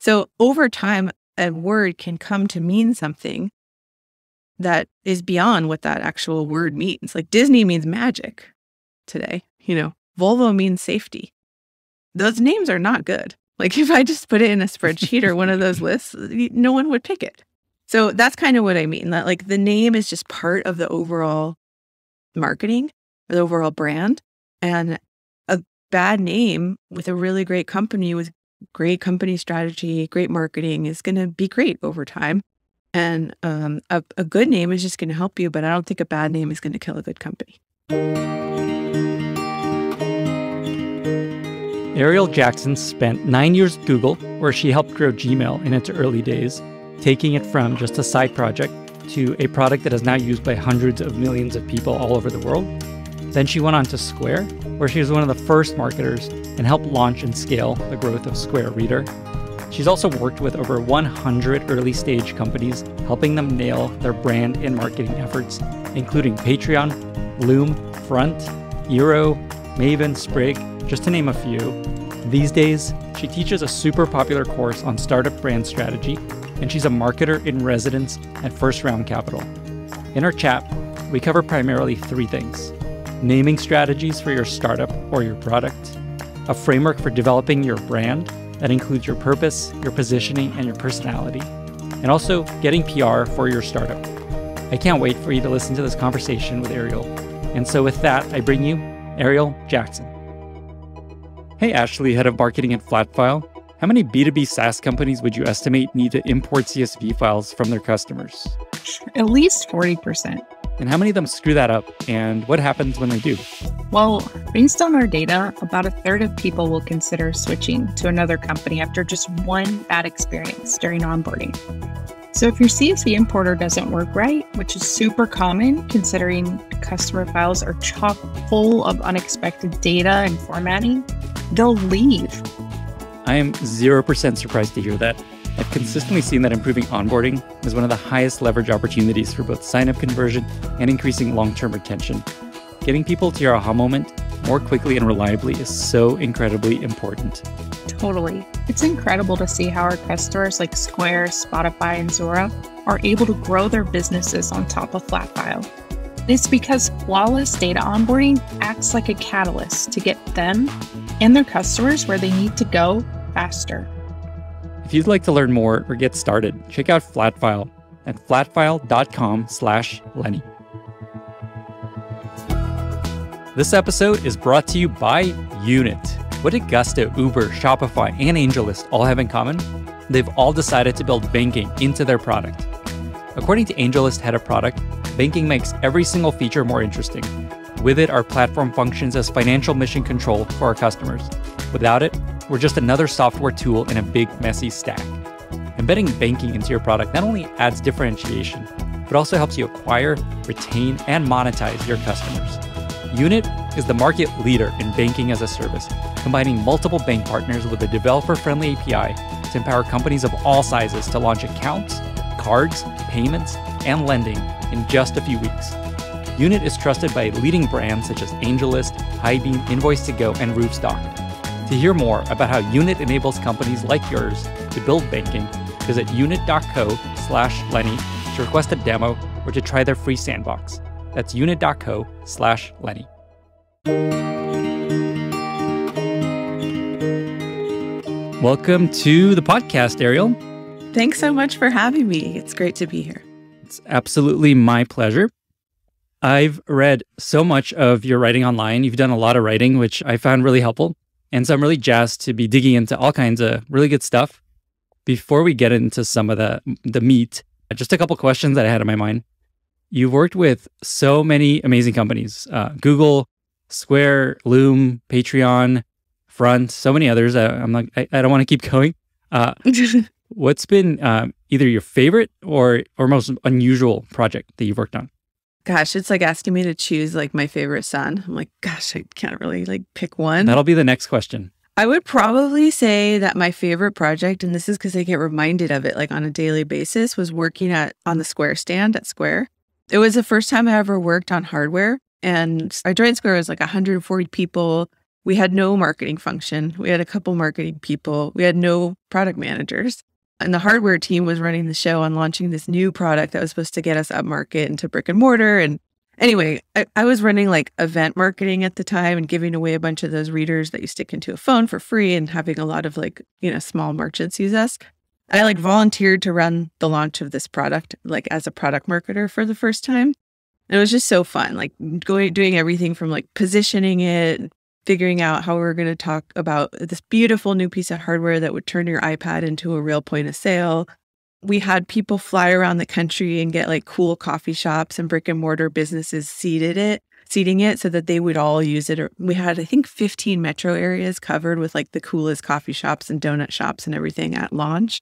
So over time, a word can come to mean something that is beyond what that actual word means. Like Disney means magic today, you know, Volvo means safety. Those names are not good. Like if I just put it in a spreadsheet or one of those lists, no one would pick it. So that's kind of what I mean. That like the name is just part of the overall marketing, or the overall brand. And a bad name with a really great company with great company strategy, great marketing is going to be great over time. And um, a, a good name is just going to help you, but I don't think a bad name is going to kill a good company. Arielle Jackson spent nine years at Google, where she helped grow Gmail in its early days, taking it from just a side project to a product that is now used by hundreds of millions of people all over the world. Then she went on to Square, where she was one of the first marketers and helped launch and scale the growth of Square Reader. She's also worked with over 100 early stage companies, helping them nail their brand and marketing efforts, including Patreon, Loom, Front, Eero, Maven, Sprig, just to name a few. These days, she teaches a super popular course on startup brand strategy, and she's a marketer in residence at First Round Capital. In our chat, we cover primarily three things naming strategies for your startup or your product, a framework for developing your brand that includes your purpose, your positioning, and your personality, and also getting PR for your startup. I can't wait for you to listen to this conversation with Arielle. And so, with that, I bring you Arielle Jackson. Hey, Ashley, head of marketing at Flatfile. How many B2B SaaS companies would you estimate need to import CSV files from their customers? At least 40%. And how many of them screw that up? And what happens when they do? Well, based on our data, about a third of people will consider switching to another company after just one bad experience during onboarding. So if your CSV importer doesn't work right, which is super common considering customer files are chock full of unexpected data and formatting, they'll leave. I am 0% surprised to hear that. I've consistently seen that improving onboarding is one of the highest leverage opportunities for both sign up conversion and increasing long term retention. Getting people to your aha moment more quickly and reliably is so incredibly important. Totally. It's incredible to see how our customers like Square, Spotify, and Zuora are able to grow their businesses on top of Flatfile. It's because flawless data onboarding acts like a catalyst to get them and their customers where they need to go faster. If you'd like to learn more or get started, check out Flatfile at flatfile.com slash Lenny. This episode is brought to you by Unit. What did Gusto, Uber, Shopify, and AngelList all have in common? They've all decided to build banking into their product. According to AngelList Head of Product, banking makes every single feature more interesting. With it, our platform functions as financial mission control for our customers. Without it, we're just another software tool in a big, messy stack. Embedding banking into your product not only adds differentiation, but also helps you acquire, retain, and monetize your customers. Unit is the market leader in banking as a service, combining multiple bank partners with a developer friendly API to empower companies of all sizes to launch accounts, cards, payments, and lending in just a few weeks. Unit is trusted by leading brands such as AngelList, Highbeam, Invoice2go, and Roofstock. To hear more about how Unit enables companies like yours to build banking, visit unit.co slash Lenny to request a demo or to try their free sandbox. That's unit.co slash Lenny. Welcome to the podcast, Arielle. Thanks so much for having me. It's great to be here. It's absolutely my pleasure. I've read so much of your writing online. You've done a lot of writing, which I found really helpful. And so I'm really jazzed to be digging into all kinds of really good stuff. Before we get into some of the the meat, just a couple questions that I had in my mind. You've worked with so many amazing companies: uh, Google, Square, Loom, Patreon, Front, so many others. Uh, I'm like, I, I don't want to keep going. Uh, what's been um, either your favorite or or most unusual project that you've worked on? Gosh, it's like asking me to choose like my favorite son. I'm like, gosh, I can't really like pick one. That'll be the next question. I would probably say that my favorite project, and this is because I get reminded of it like on a daily basis, was working at on the Square stand at Square. It was the first time I ever worked on hardware. And I joined Square as like 140 people. we had no marketing function. We had a couple marketing people. We had no product managers. And the hardware team was running the show on launching this new product that was supposed to get us up market into brick and mortar. And anyway, I, I, was running like event marketing at the time and giving away a bunch of those readers that you stick into a phone for free and having a lot of like, you know, small merchants use us. I like volunteered to run the launch of this product, like as a product marketer for the first time. And it was just so fun, like going, doing everything from like positioning it, figuring out how we are going to talk about this beautiful new piece of hardware that would turn your iPad into a real point of sale. We had people fly around the country and get like cool coffee shops and brick and mortar businesses seeded it, seeding it so that they would all use it. We had, I think, 15 metro areas covered with like the coolest coffee shops and donut shops and everything at launch.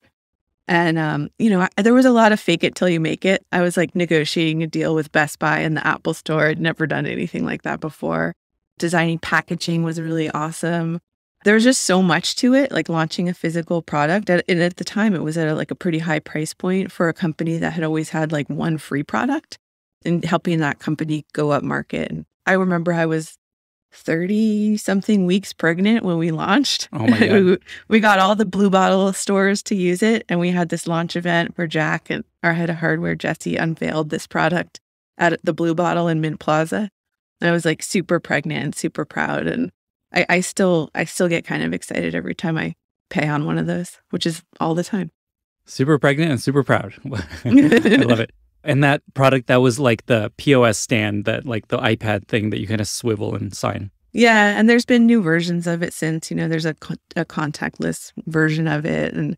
And, um, you know, I, there was a lot of fake it till you make it. I was like negotiating a deal with Best Buy and the Apple store. I'd never done anything like that before designing packaging was really awesome. There was just so much to it, like launching a physical product. and at the time, it was at a, like a pretty high price point for a company that had always had like one free product and helping that company go up market. And I remember I was 30 something weeks pregnant when we launched. Oh my God. we, we got all the blue bottle stores to use it. And we had this launch event where Jack and our head of hardware, Jesse, unveiled this product at the blue bottle in Mint Plaza. I was like super pregnant and super proud. And I, I still I still get kind of excited every time I pay on one of those, which is all the time. Super pregnant and super proud. I love it. And that product that was like the POS stand, that like the iPad thing that you kind of swivel and sign. Yeah, and there's been new versions of it since. You know, there's a, a contactless version of it, and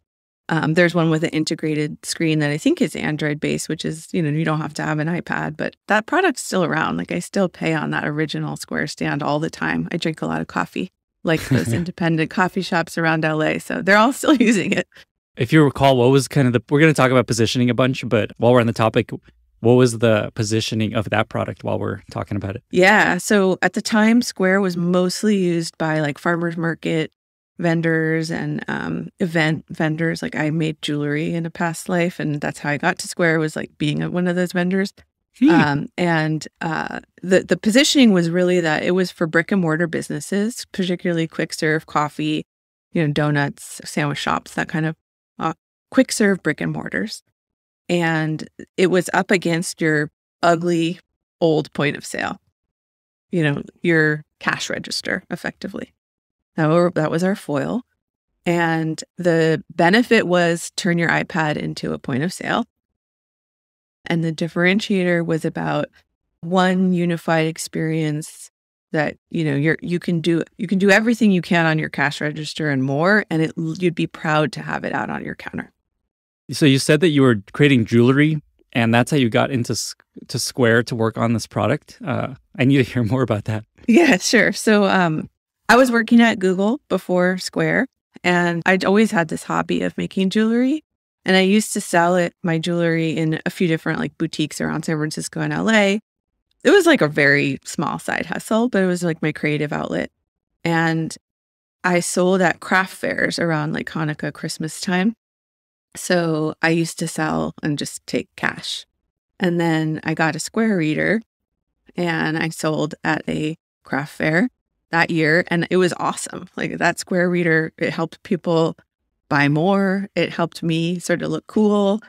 um, there's one with an integrated screen that I think is Android based, which is, you know, you don't have to have an iPad, but that product's still around. Like I still pay on that original Square stand all the time. I drink a lot of coffee, like those independent coffee shops around LA. So they're all still using it. If you recall, what was kind of the, we're going to talk about positioning a bunch, but while we're on the topic, what was the positioning of that product while we're talking about it? Yeah. So at the time, Square was mostly used by like farmers market vendors and um, event vendors. Like I made jewelry in a past life, and that's how I got to Square was like being one of those vendors. Hmm. Um, and uh, the the positioning was really that it was for brick and mortar businesses, particularly quick serve coffee, you know, donuts, sandwich shops, that kind of uh, quick serve brick and mortars. And it was up against your ugly old point of sale, you know, your cash register effectively. That, that was our foil. And the benefit was turn your iPad into a point of sale. And the differentiator was about one unified experience that you know you're you can do you can do everything you can on your cash register and more and it you'd be proud to have it out on your counter so you said that you were creating jewelry and that's how you got into to square to work on this product uh, i need to hear more about that yeah sure so um, I was working at Google before Square, and I'd always had this hobby of making jewelry. And I used to sell it, my jewelry, in a few different like boutiques around San Francisco and LA. It was like a very small side hustle, but it was like my creative outlet. And I sold at craft fairs around like Hanukkah, Christmas time. So I used to sell and just take cash. And then I got a Square reader and I sold at a craft fair that year and it was awesome. Like that Square Reader, it helped people buy more. It helped me sort of look cool.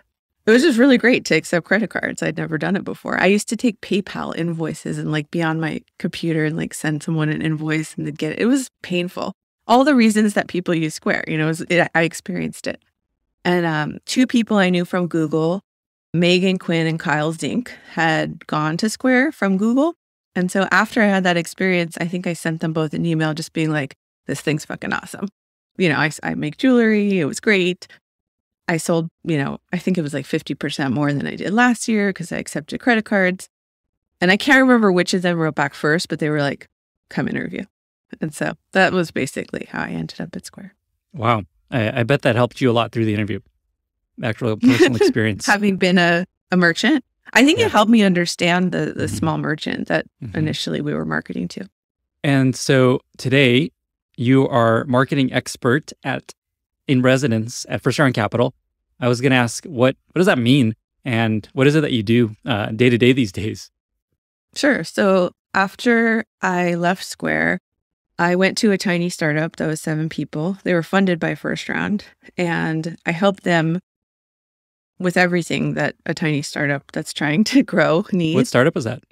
It was just really great to accept credit cards. I'd never done it before. I used to take PayPal invoices and like be on my computer and like send someone an invoice and they'd get it. It was painful. All the reasons that people use Square, you know, it was, it, I experienced it. And um, two people I knew from Google, Megan Quinn and Kyle Zink, had gone to Square from Google and so after I had that experience, I think I sent them both an email just being like, this thing's fucking awesome. You know, I, I make jewelry. It was great. I sold, you know, I think it was like 50% more than I did last year because I accepted credit cards. And I can't remember which of them wrote back first, but they were like, come interview. And so that was basically how I ended up at Square. Wow. I, I bet that helped you a lot through the interview. Actual personal experience. Having been a, a merchant. I think yeah. it helped me understand the the mm-hmm. small merchant that mm-hmm. initially we were marketing to. And so today you are marketing expert at in residence at First Round Capital. I was going to ask what what does that mean and what is it that you do day to day these days? Sure. So after I left Square, I went to a tiny startup that was seven people. They were funded by First Round, and I helped them with everything that a tiny startup that's trying to grow needs. What startup was that?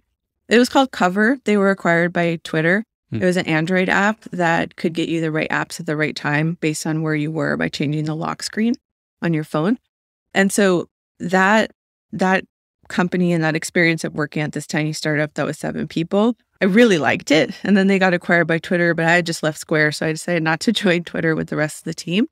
It was called Cover. They were acquired by Twitter. Hmm. It was an Android app that could get you the right apps at the right time based on where you were by changing the lock screen on your phone. And so that that company and that experience of working at this tiny startup that was seven people, I really liked it. And then they got acquired by Twitter, but I had just left Square, so I decided not to join Twitter with the rest of the team.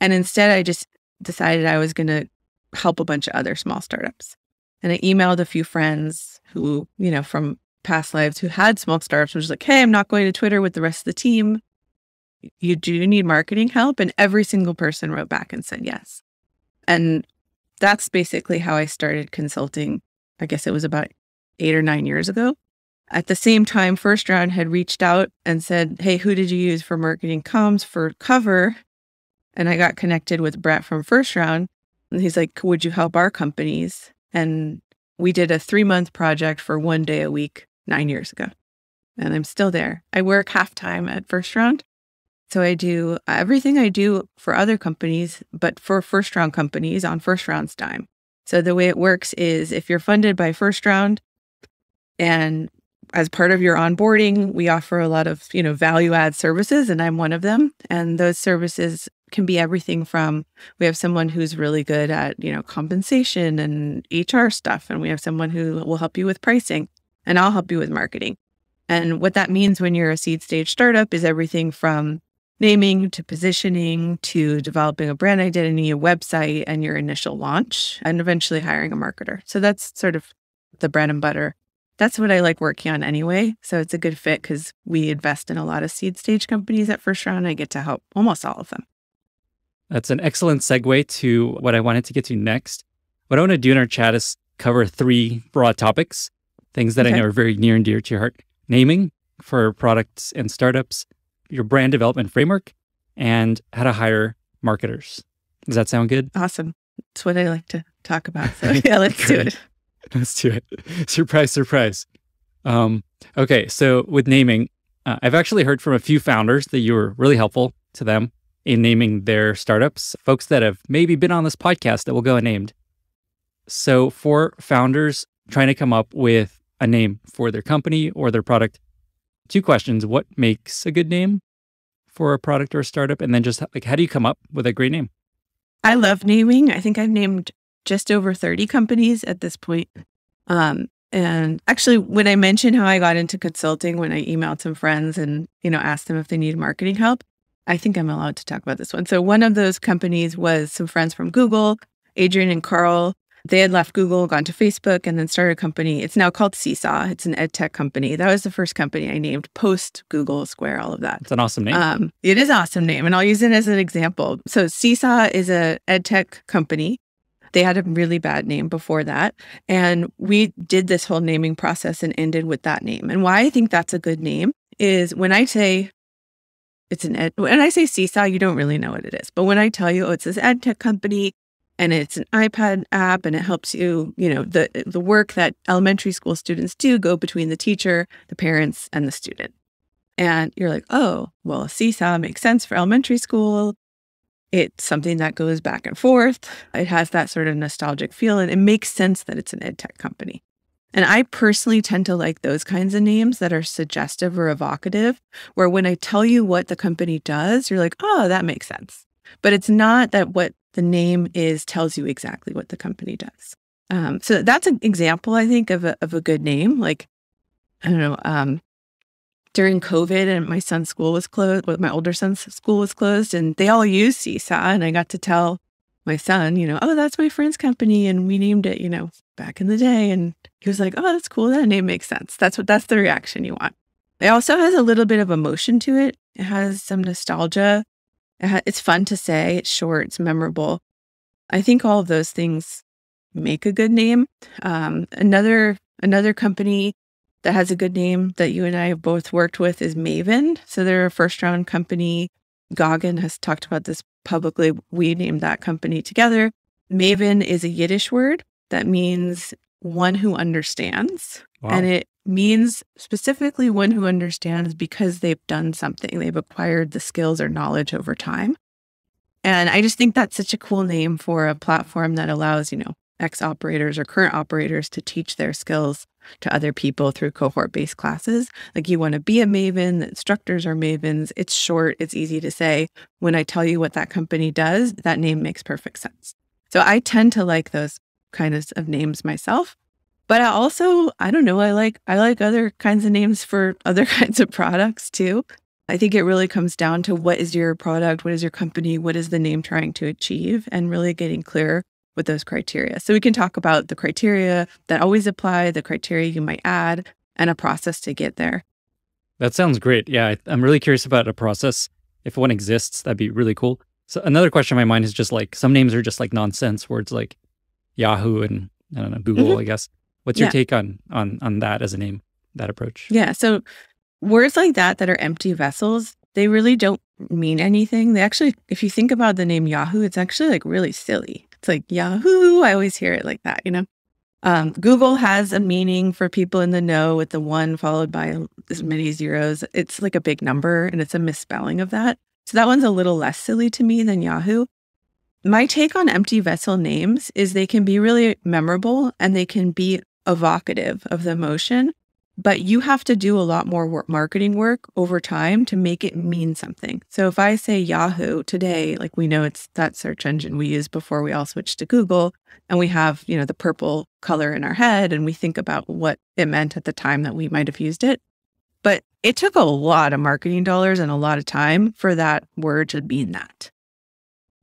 And instead, I just decided I was going to help a bunch of other small startups. And I emailed a few friends who, you know, from past lives who had small startups, which was like, hey, I'm not going to Twitter with the rest of the team. You do need marketing help. And every single person wrote back and said yes. And that's basically how I started consulting. I guess it was about eight or nine years ago. At the same time, First Round had reached out and said, Hey, who did you use for marketing comms for cover? And I got connected with Brett from First Round. And he's like, Would you help our companies? And we did a three month project for one day a week nine years ago. And I'm still there. I work half time at First Round. So I do everything I do for other companies, but for first round companies on first round's dime. So the way it works is if you're funded by first round and as part of your onboarding, we offer a lot of, you know, value add services and I'm one of them. And those services can be everything from we have someone who's really good at, you know, compensation and HR stuff and we have someone who will help you with pricing and I'll help you with marketing. And what that means when you're a seed stage startup is everything from naming to positioning to developing a brand identity, a website, and your initial launch, and eventually hiring a marketer. So that's sort of the bread and butter. That's what I like working on anyway. So it's a good fit because we invest in a lot of seed stage companies at First Round. I get to help almost all of them. That's an excellent segue to what I wanted to get to next. What I want to do in our chat is cover three broad topics, things that Okay. I know are very near and dear to your heart naming for products and startups, your brand development framework, and how to hire marketers. Does that sound good? Awesome. That's what I like to talk about. So yeah, let's do it. Let's do it. surprise, surprise. Um, okay, so with naming, uh, I've actually heard from a few founders that you were really helpful to them in naming their startups, folks that have maybe been on this podcast that will go unnamed. So for founders trying to come up with a name for their company or their product, two questions. What makes a good name for a product or a startup? And then just like, how do you come up with a great name? I love naming. I think I've named just over 30 companies at this point. Um, and actually, when I mentioned how I got into consulting, when I emailed some friends and you know asked them if they needed marketing help, I think I'm allowed to talk about this one. So one of those companies was some friends from Google, Adrian and Carl. They had left Google, gone to Facebook, and then started a company. It's now called Seesaw. It's an ed tech company. That was the first company I named post Google, Square, all of that. It's an awesome name. Um, it is an awesome name, and I'll use it as an example. So Seesaw is a ed tech company. They had a really bad name before that, and we did this whole naming process and ended with that name. And why I think that's a good name is when I say it's an ed, when I say Seesaw, you don't really know what it is, but when I tell you, oh, it's this ed tech company. And it's an iPad app, and it helps you, you know, the the work that elementary school students do go between the teacher, the parents, and the student. And you're like, oh, well, seesaw makes sense for elementary school. It's something that goes back and forth. It has that sort of nostalgic feel, and it makes sense that it's an ed tech company. And I personally tend to like those kinds of names that are suggestive or evocative, where when I tell you what the company does, you're like, oh, that makes sense. But it's not that what the name is tells you exactly what the company does. Um, so that's an example, I think, of a, of a good name. Like, I don't know, um, during COVID and my son's school was closed, my older son's school was closed, and they all use Seesaw. And I got to tell my son, you know, oh, that's my friend's company. And we named it, you know, back in the day. And he was like, oh, that's cool. That name makes sense. That's what, that's the reaction you want. It also has a little bit of emotion to it. It has some nostalgia. It it's fun to say. It's short. It's memorable. I think all of those things make a good name. Um, another another company that has a good name that you and I have both worked with is Maven. So they're a first round company. Gagan has talked about this publicly. We named that company together. Maven is a Yiddish word that means one who understands. Wow. And it means specifically one who understands because they've done something, they've acquired the skills or knowledge over time. And I just think that's such a cool name for a platform that allows, you know, ex operators or current operators to teach their skills to other people through cohort based classes. Like you want to be a Maven, the instructors are Mavens. It's short, it's easy to say. When I tell you what that company does, that name makes perfect sense. So I tend to like those kinds of names myself. But I also, I don't know, I like I like other kinds of names for other kinds of products too. I think it really comes down to what is your product, what is your company, what is the name trying to achieve, and really getting clear with those criteria. So we can talk about the criteria that always apply, the criteria you might add, and a process to get there. That sounds great. Yeah, I, am really curious about a process. If one exists, that'd be really cool. So another question in my mind is just like some names are just like nonsense words like Yahoo and I don't know Google, mm-hmm. I guess. What's your yeah. take on on on that as a name, that approach? Yeah. So words like that that are empty vessels, they really don't mean anything. They actually, if you think about the name Yahoo, it's actually like really silly. It's like Yahoo. I always hear it like that, you know? Um, Google has a meaning for people in the know with the one followed by as many zeros. It's like a big number and it's a misspelling of that. So that one's a little less silly to me than Yahoo. My take on empty vessel names is they can be really memorable and they can be evocative of the emotion, but you have to do a lot more work, marketing work over time to make it mean something. So if I say Yahoo today, like we know it's that search engine we used before we all switched to Google, and we have, you know, the purple color in our head and we think about what it meant at the time that we might have used it. But it took a lot of marketing dollars and a lot of time for that word to mean that.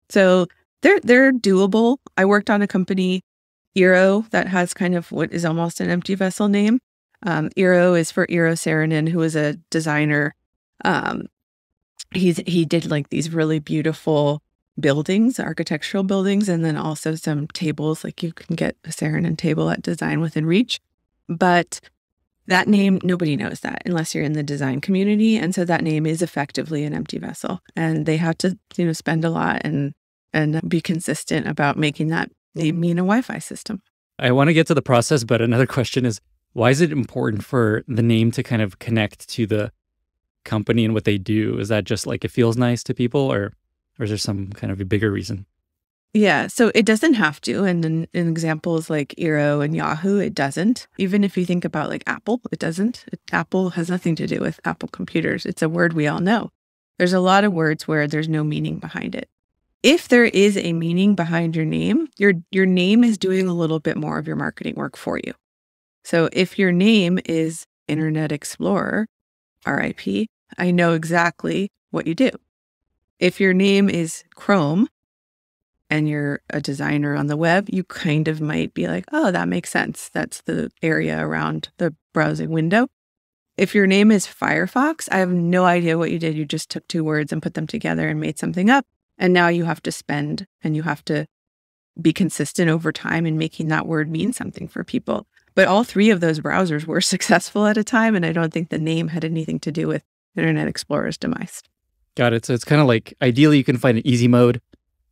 So they're they're doable. I worked on a company Eero that has kind of what is almost an empty vessel name. Um, Eero is for Eero Saarinen, who is a designer. Um, he's he did like these really beautiful buildings, architectural buildings, and then also some tables. Like you can get a Saarinen table at Design Within Reach, but that name nobody knows that unless you're in the design community, and so that name is effectively an empty vessel, and they have to you know spend a lot and and be consistent about making that name mean a Wi-Fi system. I want to get to the process, but another question is why is it important for the name to kind of connect to the company and what they do? Is that just like it feels nice to people or or is there some kind of a bigger reason? Yeah, so it doesn't have to. And in, in examples like Eero and Yahoo, it doesn't. Even if you think about like Apple, it doesn't. It, Apple has nothing to do with Apple computers. It's a word we all know. There's a lot of words where there's no meaning behind it. If there is a meaning behind your name, your your name is doing a little bit more of your marketing work for you. So if your name is Internet Explorer, RIP, I know exactly what you do. If your name is Chrome and you're a designer on the web, you kind of might be like, oh, that makes sense. That's the area around the browsing window. If your name is Firefox, I have no idea what you did. You just took two words and put them together and made something up. And now you have to spend and you have to be consistent over time in making that word mean something for people. But all three of those browsers were successful at a time. And I don't think the name had anything to do with Internet Explorer's demise. Got it. So it's kind of like ideally you can find an easy mode.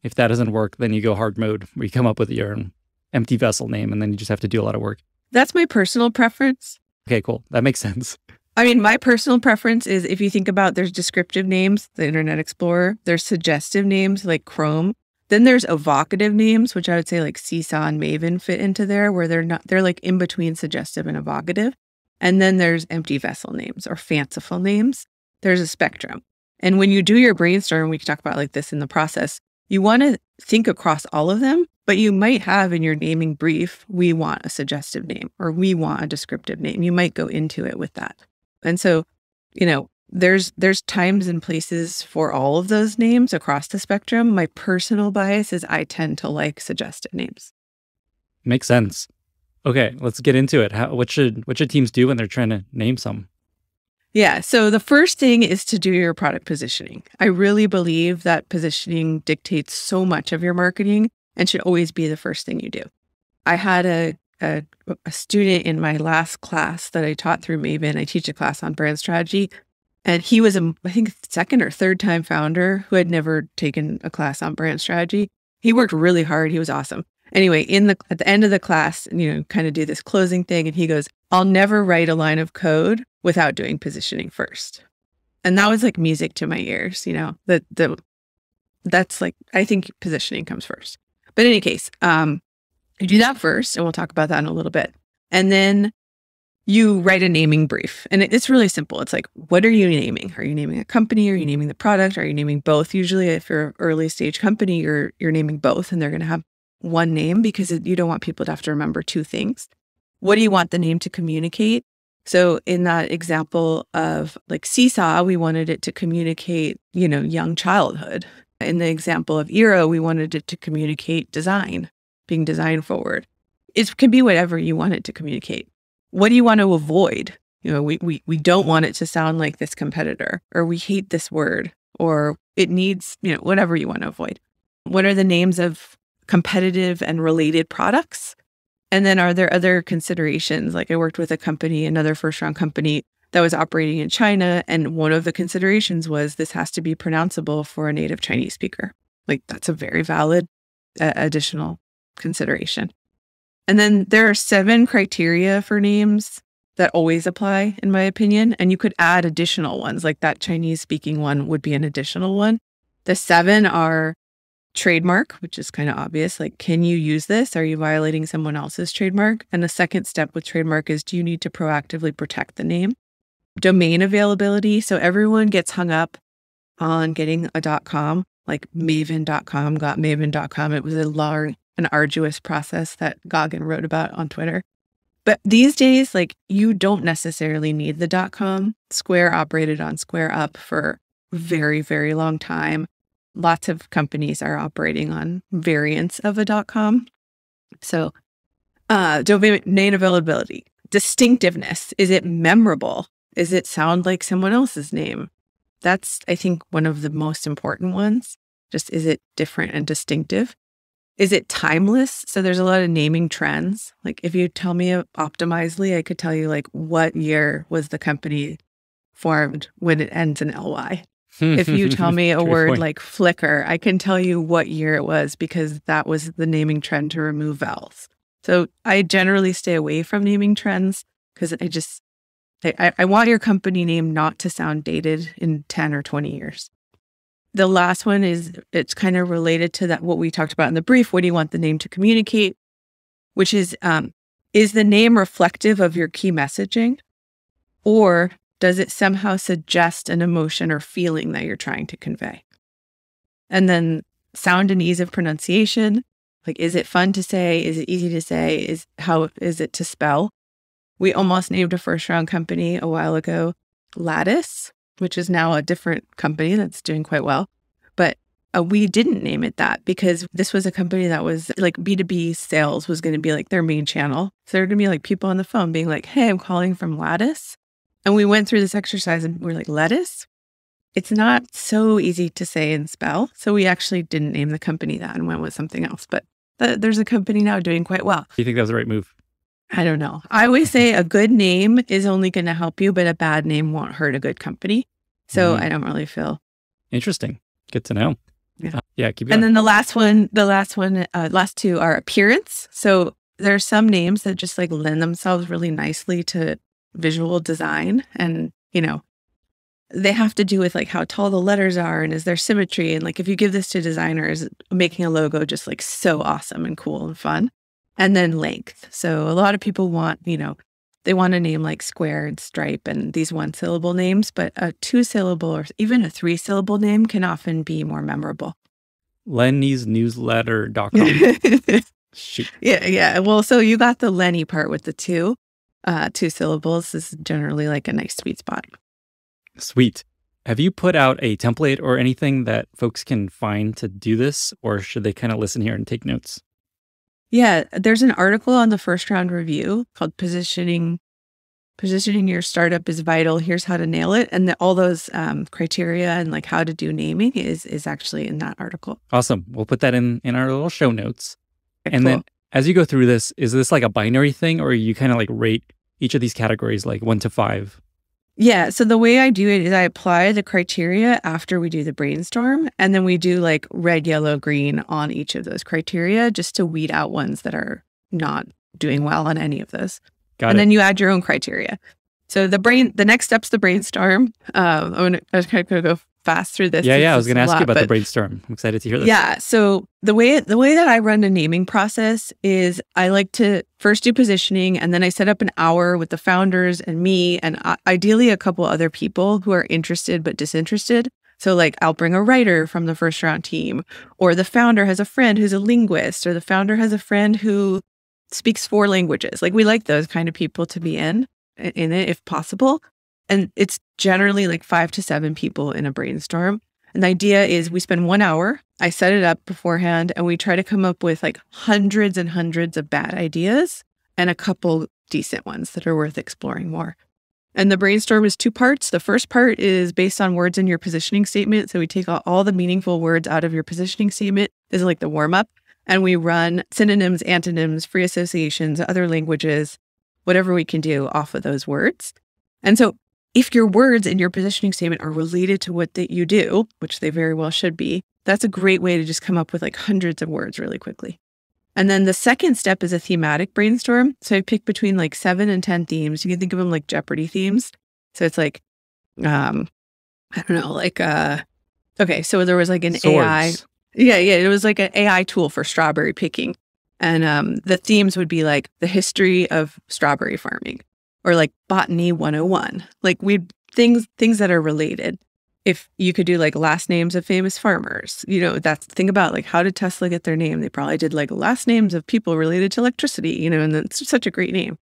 If that doesn't work, then you go hard mode where you come up with your own empty vessel name and then you just have to do a lot of work. That's my personal preference. Okay, cool. That makes sense. I mean, my personal preference is if you think about there's descriptive names, the Internet Explorer, there's suggestive names like Chrome, then there's evocative names, which I would say like Seesaw and Maven fit into there, where they're not, they're like in between suggestive and evocative. And then there's empty vessel names or fanciful names. There's a spectrum. And when you do your brainstorm, we can talk about like this in the process, you want to think across all of them, but you might have in your naming brief, we want a suggestive name or we want a descriptive name. You might go into it with that. And so, you know, there's there's times and places for all of those names across the spectrum. My personal bias is I tend to like suggested names. Makes sense. Okay, let's get into it. How, what should what should teams do when they're trying to name some? Yeah, so the first thing is to do your product positioning. I really believe that positioning dictates so much of your marketing and should always be the first thing you do. I had a a, a student in my last class that I taught through Maven. I teach a class on brand strategy and he was a, I think, second or third time founder who had never taken a class on brand strategy. He worked really hard. He was awesome. Anyway, in the at the end of the class, you know, kind of do this closing thing, and he goes, "I'll never write a line of code without doing positioning first. And that was like music to my ears, you know. That the that's like I think positioning comes first. But in any case, um, you do that first, and we'll talk about that in a little bit. And then you write a naming brief. And it's really simple. It's like, what are you naming? Are you naming a company? Are you naming the product? Are you naming both? Usually, if you're an early stage company, you're you're naming both, and they're going to have one name because you don't want people to have to remember two things. What do you want the name to communicate? So in that example of like seesaw, we wanted it to communicate, you know, young childhood. In the example of Eero, we wanted it to communicate design, being design forward. It can be whatever you want it to communicate. What do you want to avoid? You know, we, we, we don't want it to sound like this competitor, or we hate this word, or it needs, you know, whatever you want to avoid. What are the names of competitive and related products? And then are there other considerations? Like I worked with a company, another first round company that was operating in China. And one of the considerations was this has to be pronounceable for a native Chinese speaker. Like that's a very valid uh, additional consideration. And then there are seven criteria for names that always apply, in my opinion. And you could add additional ones, like that Chinese speaking one would be an additional one. The seven are trademark, which is kind of obvious. Like, can you use this? Are you violating someone else's trademark? And the second step with trademark is do you need to proactively protect the name? Domain availability. So everyone gets hung up on getting a .com, like maven.com got maven.com. It was a long an arduous process that Gagan wrote about on Twitter. But these days, like you don't necessarily need the dot com. Square operated on Square Up for very, very long time. Lots of companies are operating on variants of a dot com. So, uh, domain availability, distinctiveness. Is it memorable? Is it sound like someone else's name? That's, I think, one of the most important ones. Just is it different and distinctive? Is it timeless? So there's a lot of naming trends. Like if you tell me uh, Optimizely, I could tell you like what year was the company formed when it ends in ly. if you tell me a word point. like Flickr, I can tell you what year it was because that was the naming trend to remove vowels. So I generally stay away from naming trends because I just I, I want your company name not to sound dated in 10 or 20 years. The last one is it's kind of related to that what we talked about in the brief. What do you want the name to communicate? Which is um, is the name reflective of your key messaging, or does it somehow suggest an emotion or feeling that you're trying to convey? And then sound and ease of pronunciation. Like, is it fun to say? Is it easy to say? Is how is it to spell? We almost named a first round company a while ago Lattice which is now a different company that's doing quite well. But uh, we didn't name it that because this was a company that was like B2B sales was going to be like their main channel. So there were going to be like people on the phone being like, hey, I'm calling from Lattice. And we went through this exercise and we are like, lettuce? It's not so easy to say and spell. So we actually didn't name the company that and went with something else. But th- there's a company now doing quite well. Do you think that was the right move? I don't know. I always say a good name is only going to help you, but a bad name won't hurt a good company. So mm-hmm. I don't really feel interesting. Good to know. Yeah. Uh, yeah. Keep going. And then the last one, the last one, uh, last two are appearance. So there are some names that just like lend themselves really nicely to visual design. And, you know, they have to do with like how tall the letters are and is there symmetry. And like if you give this to designers, making a logo just like so awesome and cool and fun and then length. So a lot of people want, you know, they want a name like Square and Stripe and these one syllable names, but a two syllable or even a three syllable name can often be more memorable. Lenny's Lenny'sNewsletter.com. Shoot. Yeah, yeah. Well, so you got the Lenny part with the two, uh, two syllables is generally like a nice sweet spot. Sweet. Have you put out a template or anything that folks can find to do this, or should they kind of listen here and take notes? Yeah, there's an article on the first round review called "Positioning Positioning Your Startup is Vital. Here's how to nail it," and the, all those um, criteria and like how to do naming is is actually in that article. Awesome. We'll put that in in our little show notes. and cool. then as you go through this, is this like a binary thing, or you kind of like rate each of these categories like one to five? Yeah. So the way I do it is I apply the criteria after we do the brainstorm. And then we do like red, yellow, green on each of those criteria just to weed out ones that are not doing well on any of those. Got and it. then you add your own criteria. So the brain, the next step's the brainstorm. Um, I'm gonna, I was kind of going to go fast through this. yeah, yeah. I was going to a ask you lot, about the brainstorm. I'm excited to hear this. yeah. So the way the way that I run the naming process is I like to first do positioning, and then I set up an hour with the founders and me, and uh, ideally a couple other people who are interested but disinterested. So like I'll bring a writer from the first round team, or the founder has a friend who's a linguist, or the founder has a friend who speaks four languages. Like we like those kind of people to be in in it if possible. And it's generally like five to seven people in a brainstorm. And the idea is we spend one hour, I set it up beforehand, and we try to come up with like hundreds and hundreds of bad ideas and a couple decent ones that are worth exploring more. And the brainstorm is two parts. The first part is based on words in your positioning statement. So we take all the meaningful words out of your positioning statement. This is like the warm up. And we run synonyms, antonyms, free associations, other languages, whatever we can do off of those words. And so if your words in your positioning statement are related to what that you do, which they very well should be, that's a great way to just come up with like hundreds of words really quickly. And then the second step is a thematic brainstorm. So I pick between like seven and 10 themes. You can think of them like Jeopardy themes. So it's like, um, I don't know, like, uh, okay, so there was like an AI. Yeah, yeah. It was like an AI tool for strawberry picking. And um, the themes would be like the history of strawberry farming or like botany 101. Like we things things that are related. If you could do like last names of famous farmers, you know, that's the thing about like how did Tesla get their name? They probably did like last names of people related to electricity, you know, and that's such a great name.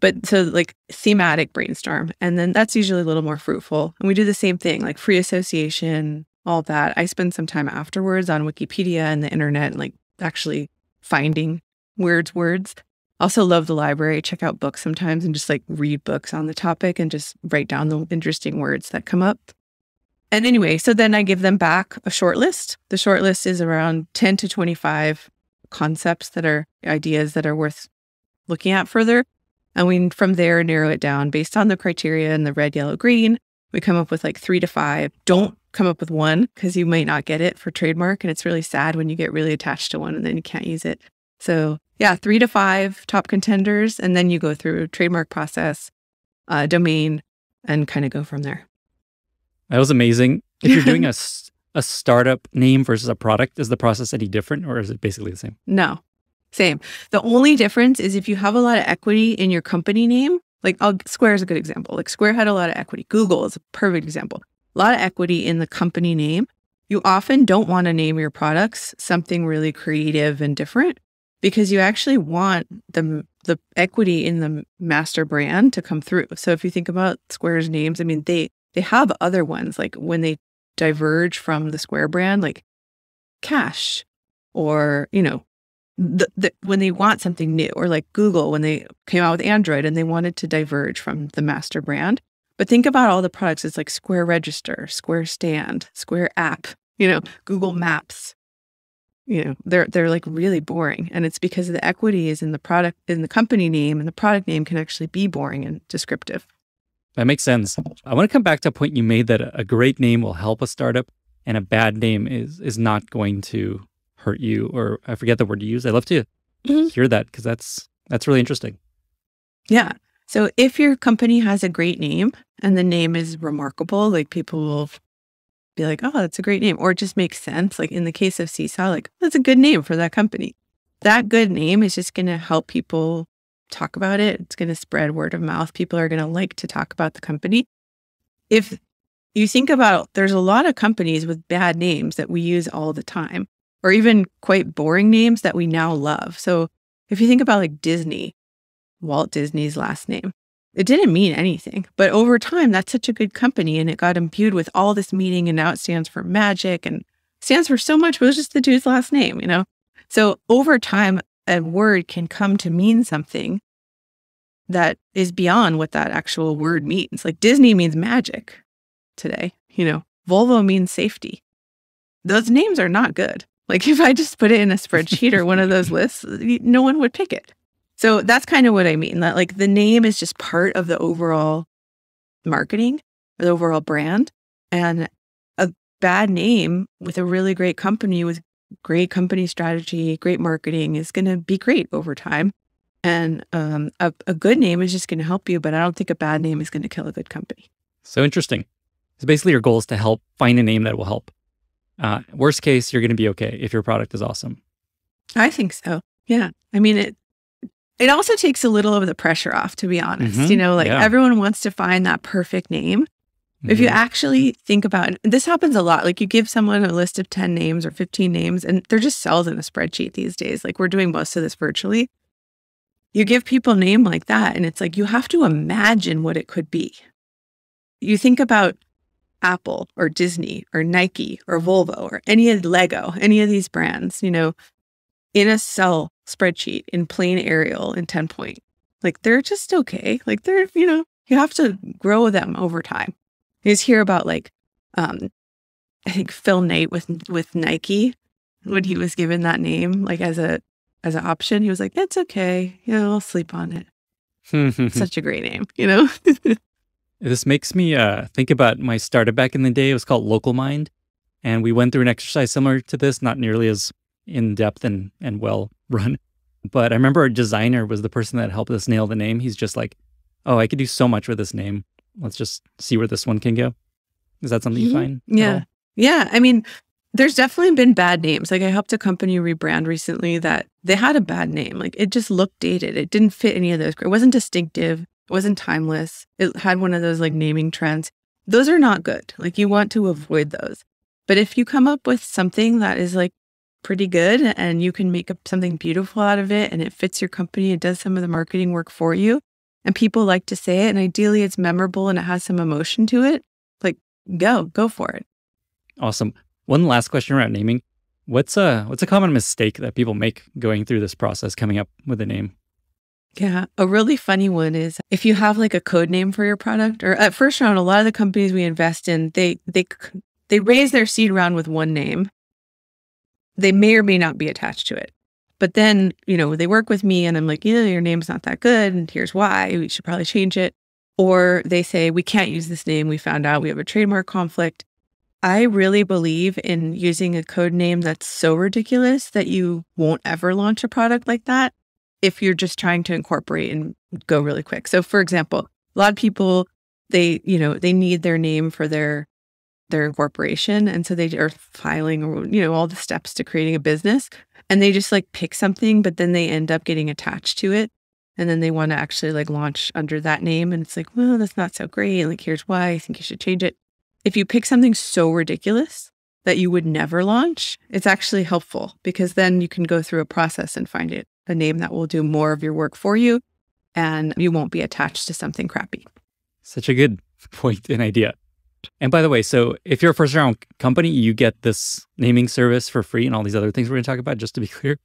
But so like thematic brainstorm. And then that's usually a little more fruitful. And we do the same thing, like free association, all that. I spend some time afterwards on Wikipedia and the internet and like actually finding words, words. Also love the library. Check out books sometimes and just like read books on the topic and just write down the interesting words that come up. And anyway, so then I give them back a short list. The short list is around 10 to 25 concepts that are ideas that are worth looking at further. And we from there narrow it down based on the criteria and the red, yellow, green. We come up with like three to five. Don't come up with one because you might not get it for trademark. And it's really sad when you get really attached to one and then you can't use it. So yeah, three to five top contenders. And then you go through trademark process, uh, domain, and kind of go from there. That was amazing. If you're doing a a startup name versus a product, is the process any different or is it basically the same? No, same. The only difference is if you have a lot of equity in your company name, like I'll, Square is a good example. Like Square had a lot of equity. Google is a perfect example. A lot of equity in the company name. You often don't want to name your products something really creative and different because you actually want the the equity in the master brand to come through. So if you think about Square's names, I mean they they have other ones like when they diverge from the Square brand, like Cash, or you know the, the, when they want something new, or like Google when they came out with Android and they wanted to diverge from the master brand. But think about all the products. It's like Square Register, Square Stand, Square App, you know, Google Maps. You know, they're they're like really boring, and it's because the equity is in the product in the company name, and the product name can actually be boring and descriptive. That makes sense. I want to come back to a point you made that a, great name will help a startup and a bad name is is not going to hurt you or I forget the word you use. I love to Mhm. hear that because that's that's really interesting. Yeah. So if your company has a great name and the name is remarkable, like people will be like, oh, that's a great name, or it just makes sense. Like in the case of Seesaw, like oh, that's a good name for that company. That good name is just going to help people talk about it. It's going to spread word of mouth. People are going to like to talk about the company. If you think about, there's a lot of companies with bad names that we use all the time, or even quite boring names that we now love. So if you think about like Disney, Walt Disney's last name. It didn't mean anything, but over time, that's such a good company and it got imbued with all this meaning and now it stands for magic and stands for so much, but it was just the dude's last name, you know? So over time, a word can come to mean something that is beyond what that actual word means. Like Disney means magic today, you know, Volvo means safety. Those names are not good. Like if I just put it in a spreadsheet or one of those lists, no one would pick it. So that's kind of what I mean. That like the name is just part of the overall marketing, the overall brand. And a bad name with a really great company with great company strategy, great marketing is going to be great over time. And um, a, a good name is just going to help you, but I don't think a bad name is going to kill a good company. So interesting. So basically, your goal is to help find a name that will help. Uh, worst case, you're going to be okay if your product is awesome. I think so. Yeah. I mean, it it also takes a little of the pressure off, to be honest. Mhm. You know, like Yeah. everyone wants to find that perfect name. If you Mhm. actually think about and this happens a lot. Like you give someone a list of 10 names or 15 names, and they're just cells in a spreadsheet these days. Like we're doing most of this virtually. You give people a name like that, and it's like you have to imagine what it could be. You think about Apple or Disney or Nike or Volvo or any of Lego, any of these brands, you know, in a cell spreadsheet in plain Arial in 10 point. Like they're just okay. Like they're, you know, you have to grow them over time. You just hear about like um I think Phil Knight with with Nike when he was given that name, like as a as an option, he was like, It's okay. You know, I'll sleep on it. Such a great name, you know? This makes me uh, think about my startup back in the day. It was called Localmind. And we went through an exercise similar to this, not nearly as in depth and, and well run. But I remember our designer was the person that helped us nail the name. He's just like, oh, I could do so much with this name. Let's just see where this one can go. Is that something you find? Yeah. Yeah. I mean, there's definitely been bad names. Like I helped a company rebrand recently that they had a bad name. Like it just looked dated. It didn't fit any of those. It wasn't distinctive. It wasn't timeless. It had one of those like naming trends. Those are not good. Like you want to avoid those. But if you come up with something that is like pretty good and you can make up something beautiful out of it and it fits your company, it does some of the marketing work for you, and people like to say it, and ideally it's memorable and it has some emotion to it, like go, go for it. Awesome. One last question around naming. What's a what's a common mistake that people make going through this process, coming up with a name? Yeah, a really funny one is if you have like a code name for your product, or at first round, a lot of the companies we invest in, they they they raise their seed round with one name. They may or may not be attached to it, but then you know they work with me, and I'm like, yeah, your name's not that good, and here's why. We should probably change it. Or they say we can't use this name. We found out we have a trademark conflict. I really believe in using a code name that's so ridiculous that you won't ever launch a product like that if you're just trying to incorporate and go really quick. So for example, a lot of people they, you know, they need their name for their their incorporation and so they are filing you know all the steps to creating a business and they just like pick something but then they end up getting attached to it and then they want to actually like launch under that name and it's like, well, that's not so great. Like here's why I think you should change it. If you pick something so ridiculous that you would never launch, it's actually helpful because then you can go through a process and find it a name that will do more of your work for you and you won't be attached to something crappy. Such a good point and idea. And by the way, so if you're a first round company, you get this naming service for free and all these other things we're going to talk about, just to be clear.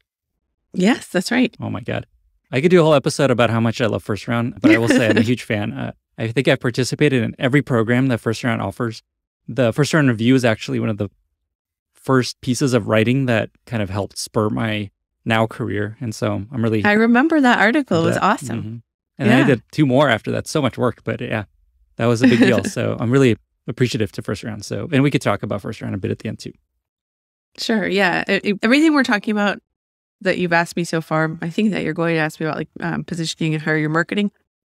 Yes, that's right. Oh my God. I could do a whole episode about how much I love First Round, but I will say I'm a huge fan. Uh, I think I've participated in every program that First Round offers. The First Round review is actually one of the first pieces of writing that kind of helped spur my now career. And so I'm really. I remember that article. It was awesome. mhm. And then I did two more after that. So much work, but yeah, that was a big deal. so I'm really appreciative to First Round. So, and we could talk about First Round a bit at the end too. Sure. Yeah. It- it- everything we're talking about that you've asked me so far, I think that you're going to ask me about like um, positioning and hire your marketing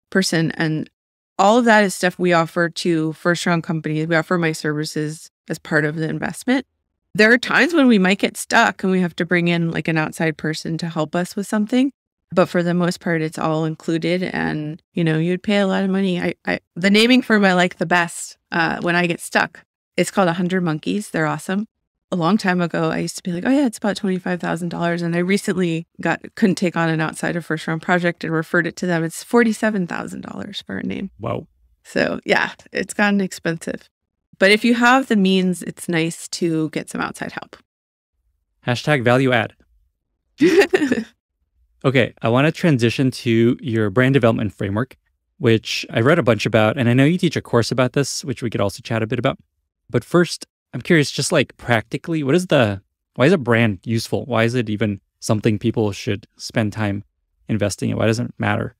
person. And all of that is stuff we offer to first round companies. We offer my services as part of the investment. There are times when we might get stuck and we have to bring in like an outside person to help us with something. But for the most part, it's all included. And, you know, you'd pay a lot of money. I, I the naming firm I like the best uh, when I get stuck, it's called 100 Monkeys. They're awesome a long time ago, I used to be like, oh yeah, it's about twenty five thousand dollars, and I recently got couldn't take on an outsider first round project and referred it to them. It's forty seven thousand dollars for a name. Wow. So yeah, it's gotten expensive. But if you have the means, it's nice to get some outside help. Hashtag value add. Okay, I want to transition to your brand development framework, which I read a bunch about. And I know you teach a course about this, which we could also chat a bit about. But first, I'm curious, just like practically, what is the, why is a brand useful? Why is it even something people should spend time investing in? Why does it matter?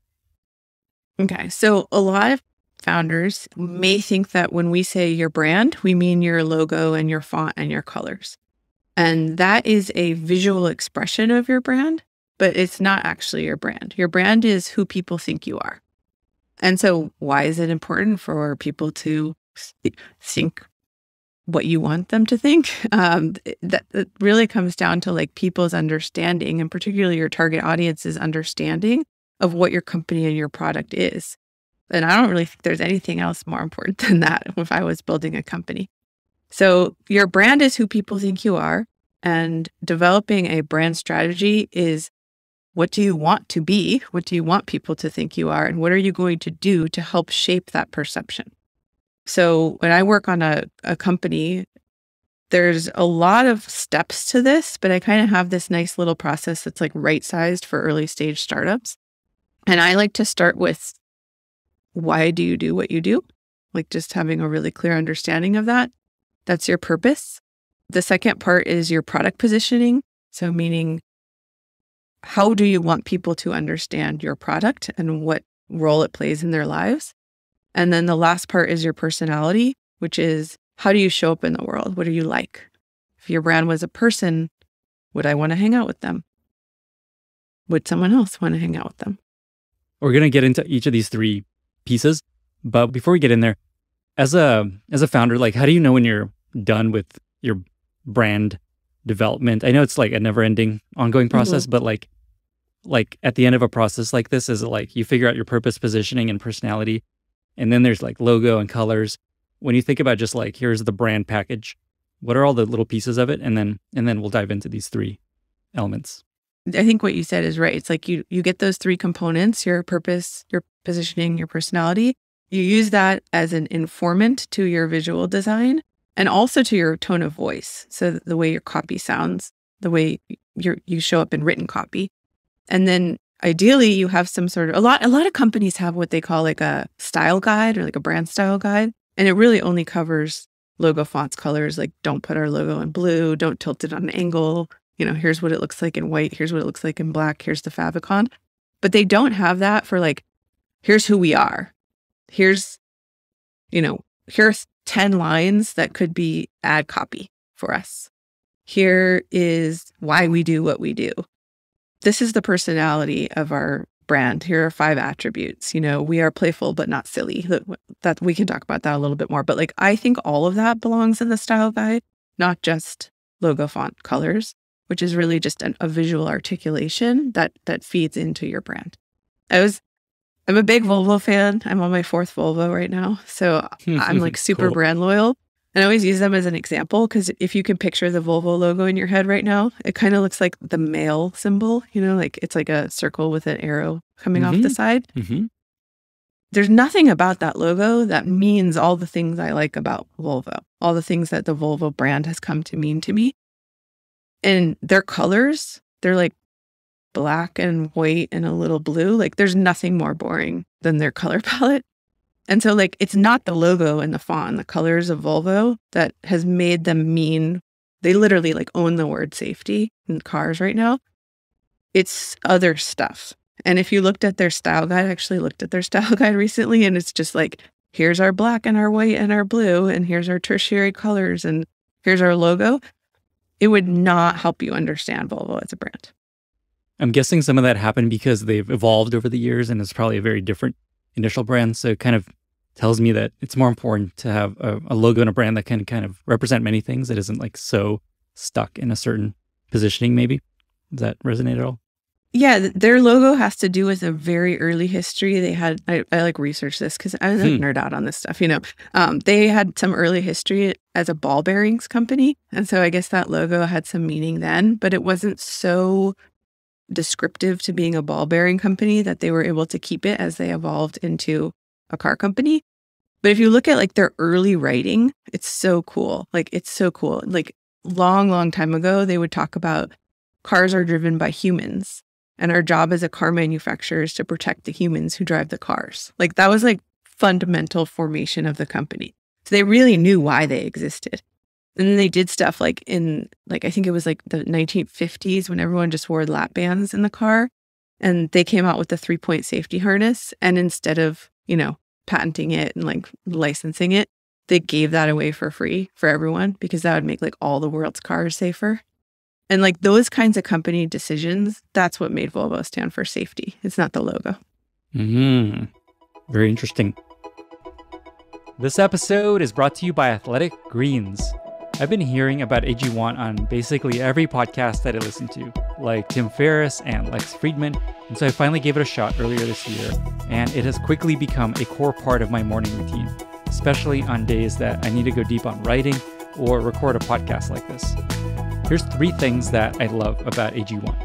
Okay. So a lot of founders may think that when we say your brand, we mean your logo and your font and your colors. And that is a visual expression of your brand, but it's not actually your brand. Your brand is who people think you are. And so, why is it important for people to think what you want them to think? Um, that, that really comes down to like people's understanding, and particularly your target audience's understanding of what your company and your product is. And I don't really think there's anything else more important than that if I was building a company. So, your brand is who people think you are, and developing a brand strategy is what do you want to be? What do you want people to think you are? And what are you going to do to help shape that perception? So, when I work on a, a company, there's a lot of steps to this, but I kind of have this nice little process that's like right sized for early stage startups. And I like to start with why do you do what you do? Like just having a really clear understanding of that. That's your purpose. The second part is your product positioning. So, meaning, how do you want people to understand your product and what role it plays in their lives? And then the last part is your personality, which is how do you show up in the world? What are you like? If your brand was a person, would I want to hang out with them? Would someone else want to hang out with them? We're going to get into each of these three pieces, but before we get in there, as a as a founder, like how do you know when you're done with your brand development? I know it's like a never-ending ongoing process, mm-hmm. but like like at the end of a process like this is like you figure out your purpose, positioning and personality and then there's like logo and colors. When you think about just like here's the brand package, what are all the little pieces of it and then and then we'll dive into these three elements. I think what you said is right. It's like you you get those three components, your purpose, your positioning, your personality. You use that as an informant to your visual design and also to your tone of voice. So the way your copy sounds, the way you you show up in written copy. And then ideally you have some sort of a lot a lot of companies have what they call like a style guide or like a brand style guide. And it really only covers logo fonts, colors, like don't put our logo in blue, don't tilt it on an angle, you know, here's what it looks like in white, here's what it looks like in black, here's the favicon. But they don't have that for like, here's who we are. Here's, you know, here's 10 lines that could be ad copy for us. Here is why we do what we do. This is the personality of our brand. Here are five attributes. You know, we are playful but not silly. That, that we can talk about that a little bit more. But like I think all of that belongs in the style guide, not just logo font colors which is really just an, a visual articulation that that feeds into your brand. I was I'm a big Volvo fan. I'm on my fourth Volvo right now. So I'm like super cool. brand loyal. And I always use them as an example because if you can picture the Volvo logo in your head right now, it kind of looks like the male symbol, you know, like it's like a circle with an arrow coming mm-hmm. off the mm-hmm. side. Mm-hmm. There's nothing about that logo that means all the things I like about Volvo, all the things that the Volvo brand has come to mean to me and their colors, they're like black and white and a little blue. Like there's nothing more boring than their color palette. And so like it's not the logo and the font, the colors of Volvo that has made them mean they literally like own the word safety in cars right now. It's other stuff. And if you looked at their style guide, I actually looked at their style guide recently and it's just like here's our black and our white and our blue and here's our tertiary colors and here's our logo it would not help you understand Volvo as a brand. I'm guessing some of that happened because they've evolved over the years and it's probably a very different initial brand. So it kind of tells me that it's more important to have a, a logo and a brand that can kind of represent many things that isn't like so stuck in a certain positioning, maybe. Does that resonate at all? Yeah, their logo has to do with a very early history. They had I, I like research this because I like hmm. nerd out on this stuff. You know, um, they had some early history as a ball bearings company, and so I guess that logo had some meaning then, but it wasn't so descriptive to being a ball bearing company that they were able to keep it as they evolved into a car company. But if you look at like their early writing, it's so cool. Like it's so cool. Like long, long time ago, they would talk about cars are driven by humans and our job as a car manufacturer is to protect the humans who drive the cars. Like that was like fundamental formation of the company. So they really knew why they existed. And then they did stuff like in like I think it was like the 1950s when everyone just wore lap bands in the car and they came out with the three-point safety harness and instead of, you know, patenting it and like licensing it, they gave that away for free for everyone because that would make like all the world's cars safer. And like those kinds of company decisions, that's what made Volvo stand for safety. It's not the logo. Mm hmm. very interesting. This episode is brought to you by Athletic Greens. I've been hearing about AG1 on basically every podcast that I listen to, like Tim Ferriss and Lex Fridman, and so I finally gave it a shot earlier this year, and it has quickly become a core part of my morning routine, especially on days that I need to go deep on writing or record a podcast like this. Here's three things that I love about AG1.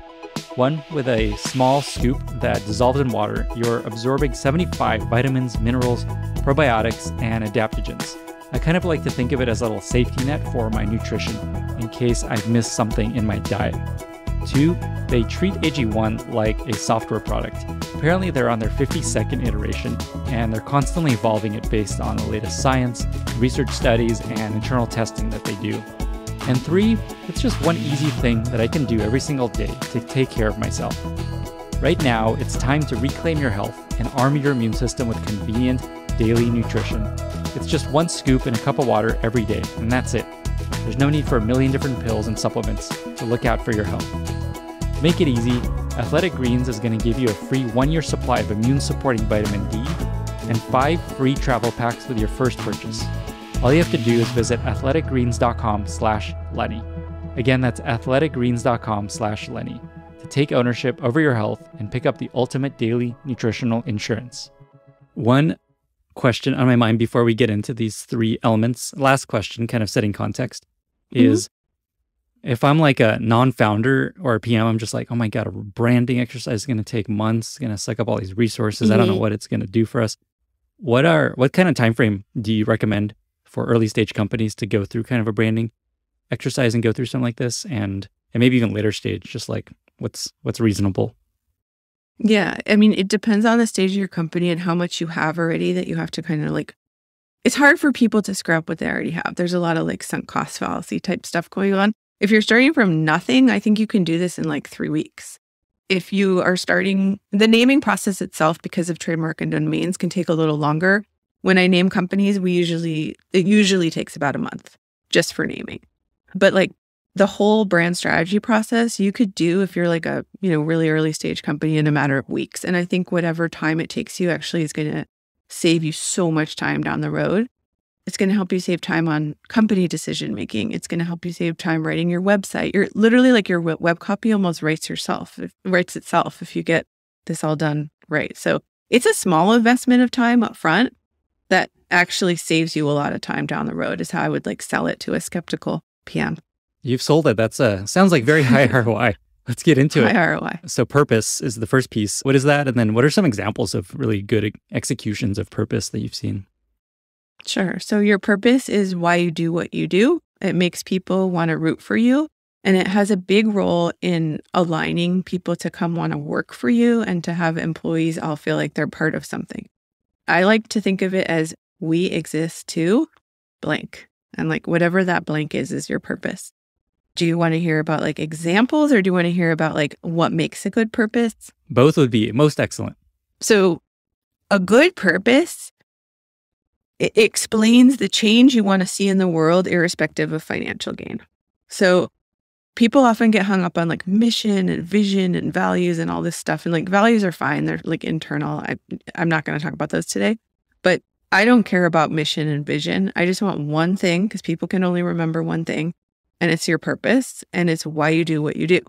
One, with a small scoop that dissolves in water, you're absorbing 75 vitamins, minerals, probiotics, and adaptogens. I kind of like to think of it as a little safety net for my nutrition in case I've missed something in my diet. Two, they treat AG1 like a software product. Apparently, they're on their 52nd iteration and they're constantly evolving it based on the latest science, research studies, and internal testing that they do. And three, it's just one easy thing that I can do every single day to take care of myself. Right now, it's time to reclaim your health and arm your immune system with convenient daily nutrition. It's just one scoop in a cup of water every day, and that's it. There's no need for a million different pills and supplements to look out for your health. Make it easy, Athletic Greens is going to give you a free one year supply of immune supporting vitamin D and five free travel packs with your first purchase. All you have to do is visit athleticgreens.com slash Lenny. Again, that's athleticgreens.com slash Lenny to take ownership over your health and pick up the ultimate daily nutritional insurance. One question on my mind before we get into these three elements. Last question, kind of setting context, mm-hmm. is if I'm like a non-founder or a PM, I'm just like, oh my god, a branding exercise is going to take months, it's going to suck up all these resources. Mm-hmm. I don't know mm-hmm. what it's going to do for us. What are what kind of time frame do you recommend for early stage companies to go through kind of a branding exercise and go through something like this, and and maybe even later stage, just like what's what's reasonable? Yeah. I mean, it depends on the stage of your company and how much you have already that you have to kind of like, it's hard for people to scrap what they already have. There's a lot of like sunk cost fallacy type stuff going on. If you're starting from nothing, I think you can do this in like three weeks. If you are starting the naming process itself, because of trademark and domains, can take a little longer. When I name companies, we usually, it usually takes about a month just for naming. But like the whole brand strategy process you could do if you're like a you know really early stage company in a matter of weeks. And i think whatever time it takes you actually is going to save you so much time down the road. It's going to help you save time on company decision making. It's going to help you save time writing your website. You're literally like your web copy almost writes yourself it writes itself if you get this all done right. So it's a small investment of time up front that actually saves you a lot of time down the road is how i would like sell it to a skeptical pm You've sold it. That's a sounds like very high ROI. Let's get into high it. High ROI. So purpose is the first piece. What is that? And then what are some examples of really good executions of purpose that you've seen? Sure. So your purpose is why you do what you do. It makes people want to root for you. And it has a big role in aligning people to come want to work for you and to have employees all feel like they're part of something. I like to think of it as we exist to blank. And like whatever that blank is, is your purpose. Do you want to hear about like examples or do you want to hear about like what makes a good purpose? Both would be most excellent. So, a good purpose it explains the change you want to see in the world irrespective of financial gain. So, people often get hung up on like mission and vision and values and all this stuff and like values are fine, they're like internal. I I'm not going to talk about those today. But I don't care about mission and vision. I just want one thing because people can only remember one thing and it's your purpose and it's why you do what you do.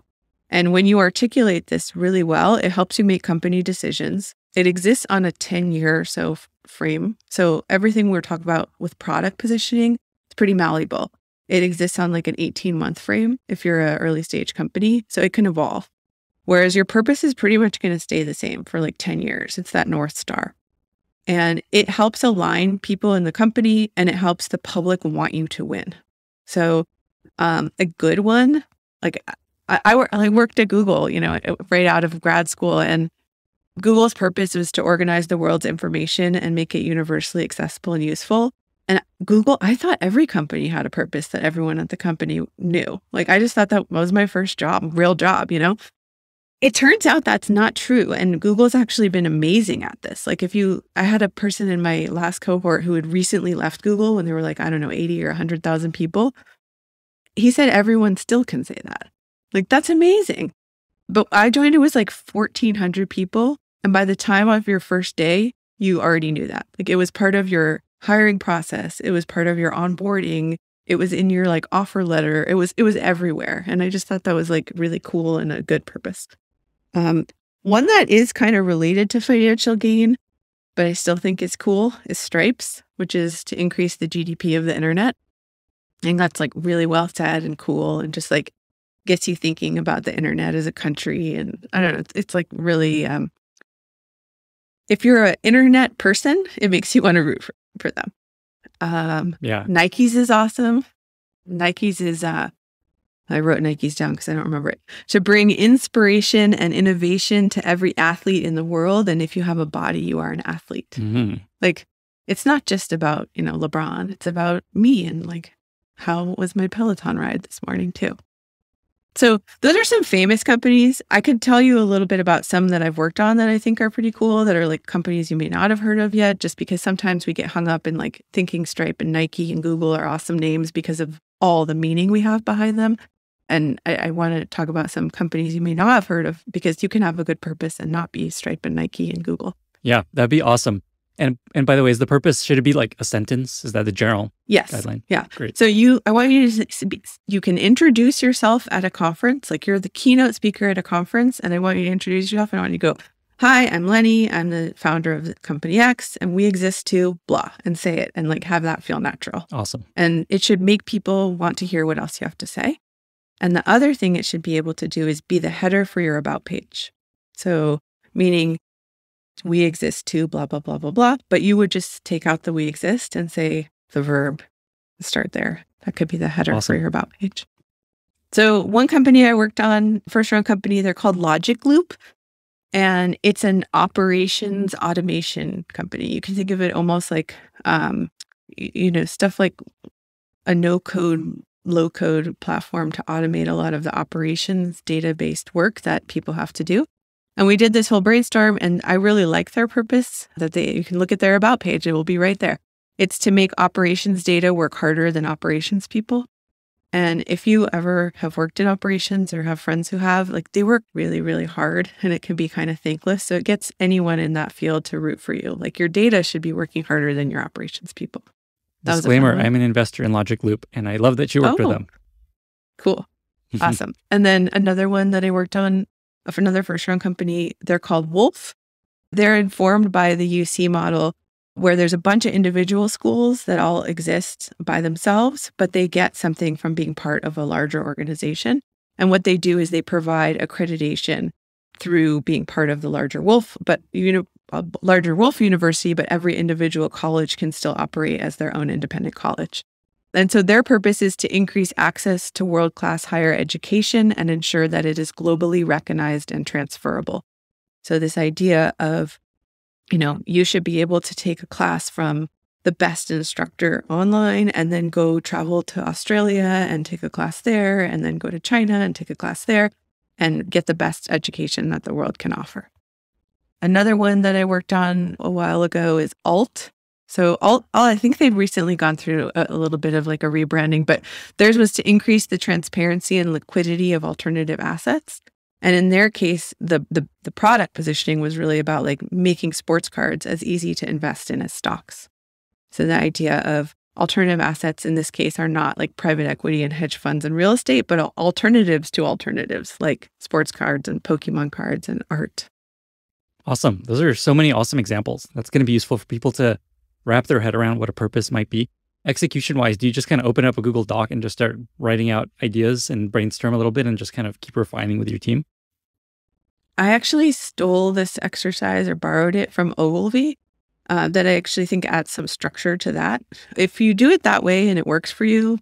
And when you articulate this really well, it helps you make company decisions. It exists on a 10 year or so frame. So everything we're talking about with product positioning, it's pretty malleable. It exists on like an 18 month frame if you're an early stage company. So it can evolve. Whereas your purpose is pretty much going to stay the same for like 10 years. It's that North Star. And it helps align people in the company and it helps the public want you to win. So um, a good one, like I, I, I worked at Google, you know, right out of grad school, and Google's purpose was to organize the world's information and make it universally accessible and useful. And Google, I thought every company had a purpose that everyone at the company knew. Like I just thought that was my first job, real job, you know? it turns out that's not true. And Google's actually been amazing at this. Like, if you, I had a person in my last cohort who had recently left Google when they were like, I don't know, 80 or 100,000 people. He said everyone still can say that. Like, that's amazing. But I joined, it was like 1,400 people. And by the time of your first day, you already knew that. Like, it was part of your hiring process, it was part of your onboarding. It was in your like offer letter. It was it was everywhere. And I just thought that was like really cool and a good purpose. Um, one that is kind of related to financial gain, but I still think is cool is Stripe's, which is to increase the GDP of the internet. I think that's like really well said and cool and just like gets you thinking about the internet as a country. And I don't know, it's, it's like really, um, if you're an internet person, it makes you want to root for, for them. Um, Yeah. Nike's is awesome. Nike's is uh I wrote Nike's down because I don't remember it. To bring inspiration and innovation to every athlete in the world. And if you have a body, you are an athlete. hmm Like it's not just about, you know, LeBron. It's about me and like how was my Peloton ride this morning too. So those are some famous companies. I could tell you a little bit about some that I've worked on that I think are pretty cool that are like companies you may not have heard of yet, just because sometimes we get hung up in like thinking Stripe and Nike and Google are awesome names because of all the meaning we have behind them. And I, I want to talk about some companies you may not have heard of because you can have a good purpose and not be Stripe and Nike and Google. Yeah, that'd be awesome. And and by the way, is the purpose should it be like a sentence? Is that the general Yes. guideline? Yeah. Great. So you, I want you to, be- you can introduce yourself at a conference, like you're the keynote speaker at a conference, and I want you to introduce yourself, and I want you to go, "Hi, I'm Lenny. I'm the founder of company X, and we exist to blah," and say it, and like have that feel natural, Awesome. and it should make people want to hear what else you have to say. And the other thing it should be able to do is be the header for your about page. So meaning we exist too, blah blah blah blah blah, but you would just take out the we exist and say the verb start there. That could be the header Awesome. for your about page. So one company I worked on, first round company, they're called LogicLoop. And it's an operations automation company. You can think of it almost like um, you know, stuff like a no code, low code platform to automate a lot of the operations data based work that people have to do. And we did this whole brainstorm, and I really like their purpose that they, you can look at their about page, it will be right there. It's to make operations data work harder than operations people. And if you ever have worked in operations or have friends who have, like they work really, really hard and it can be kind of thankless. So it gets anyone in that field to root for you. Like your data should be working harder than your operations people. That was a fun Disclaimer. I'm an investor in LogicLoop, and I love that you worked with Oh. them. Cool. Awesome. And then another one that I worked on for another first round company, they're called Woolf. They're informed by the UC model where there's a bunch of individual schools that all exist by themselves, but they get something from being part of a larger organization. And what they do is they provide accreditation through being part of the larger Woolf, but you know, a larger Woolf University, but every individual college can still operate as their own independent college. And so their purpose is to increase access to world class higher education and ensure that it is globally recognized and transferable. So, this idea of, you know, you should be able to take a class from the best instructor online and then go travel to Australia and take a class there and then go to China and take a class there and get the best education that the world can offer. Another one that I worked on a while ago is Alt. So Alt, Alt I think they've recently gone through a, a little bit of like a rebranding, but theirs was to increase the transparency and liquidity of alternative assets. And in their case, the the the product positioning was really about like making sports cards as easy to invest in as stocks. So the idea of alternative assets in this case are not like private equity and hedge funds and real estate, but alternatives to alternatives like sports cards and Pokemon cards and art. Awesome. Those are so many awesome examples. That's going to be useful for people to wrap their head around what a purpose might be. Execution wise, do you just kind of open up a Google Doc and just start writing out ideas and brainstorm a little bit and just kind of keep refining with your team? I actually stole this exercise or borrowed it from Ogilvy. Uh, that I actually think adds some structure to that. If you do it that way and it works for you,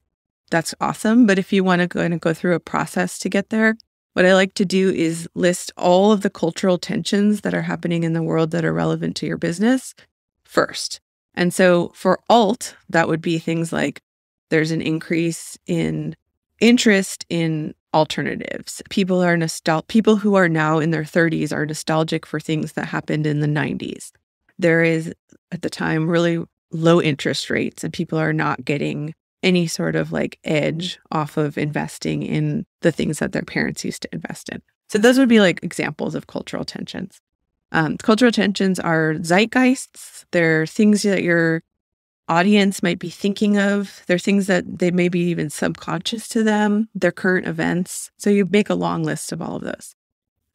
that's awesome. But if you want to go and go through a process to get there, what I like to do is list all of the cultural tensions that are happening in the world that are relevant to your business first. And so for alt, that would be things like there's an increase in interest in alternatives. People are nostal people who are now in their 30s are nostalgic for things that happened in the 90s. There is at the time really low interest rates and people are not getting any sort of like edge off of investing in the things that their parents used to invest in. So those would be like examples of cultural tensions. Um, cultural tensions are zeitgeists. They're things that your audience might be thinking of. They're things that they may be even subconscious to them. They're current events. So you make a long list of all of those.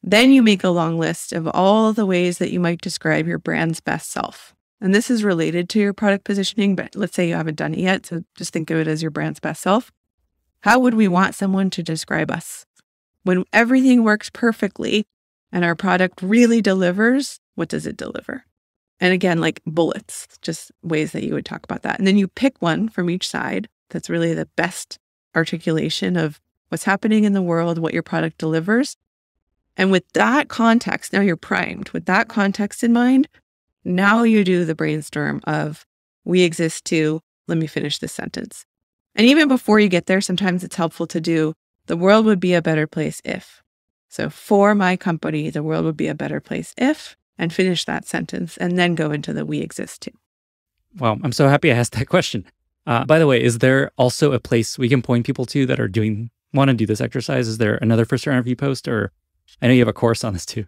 Then you make a long list of all the ways that you might describe your brand's best self. And this is related to your product positioning, but let's say you haven't done it yet. So just think of it as your brand's best self. How would we want someone to describe us? When everything works perfectly and our product really delivers, what does it deliver? And again, like bullets, just ways that you would talk about that. And then you pick one from each side that's really the best articulation of what's happening in the world, what your product delivers. And with that context, now you're primed. With that context in mind, now you do the brainstorm of we exist to, let me finish this sentence. And even before you get there, sometimes it's helpful to do the world would be a better place if. So for my company, the world would be a better place if, and finish that sentence and then go into the we exist too. Well, I'm so happy I asked that question. Uh, by the way, is there also a place we can point people to that are doing want to do this exercise? Is there another first round review post, or I know you have a course on this too?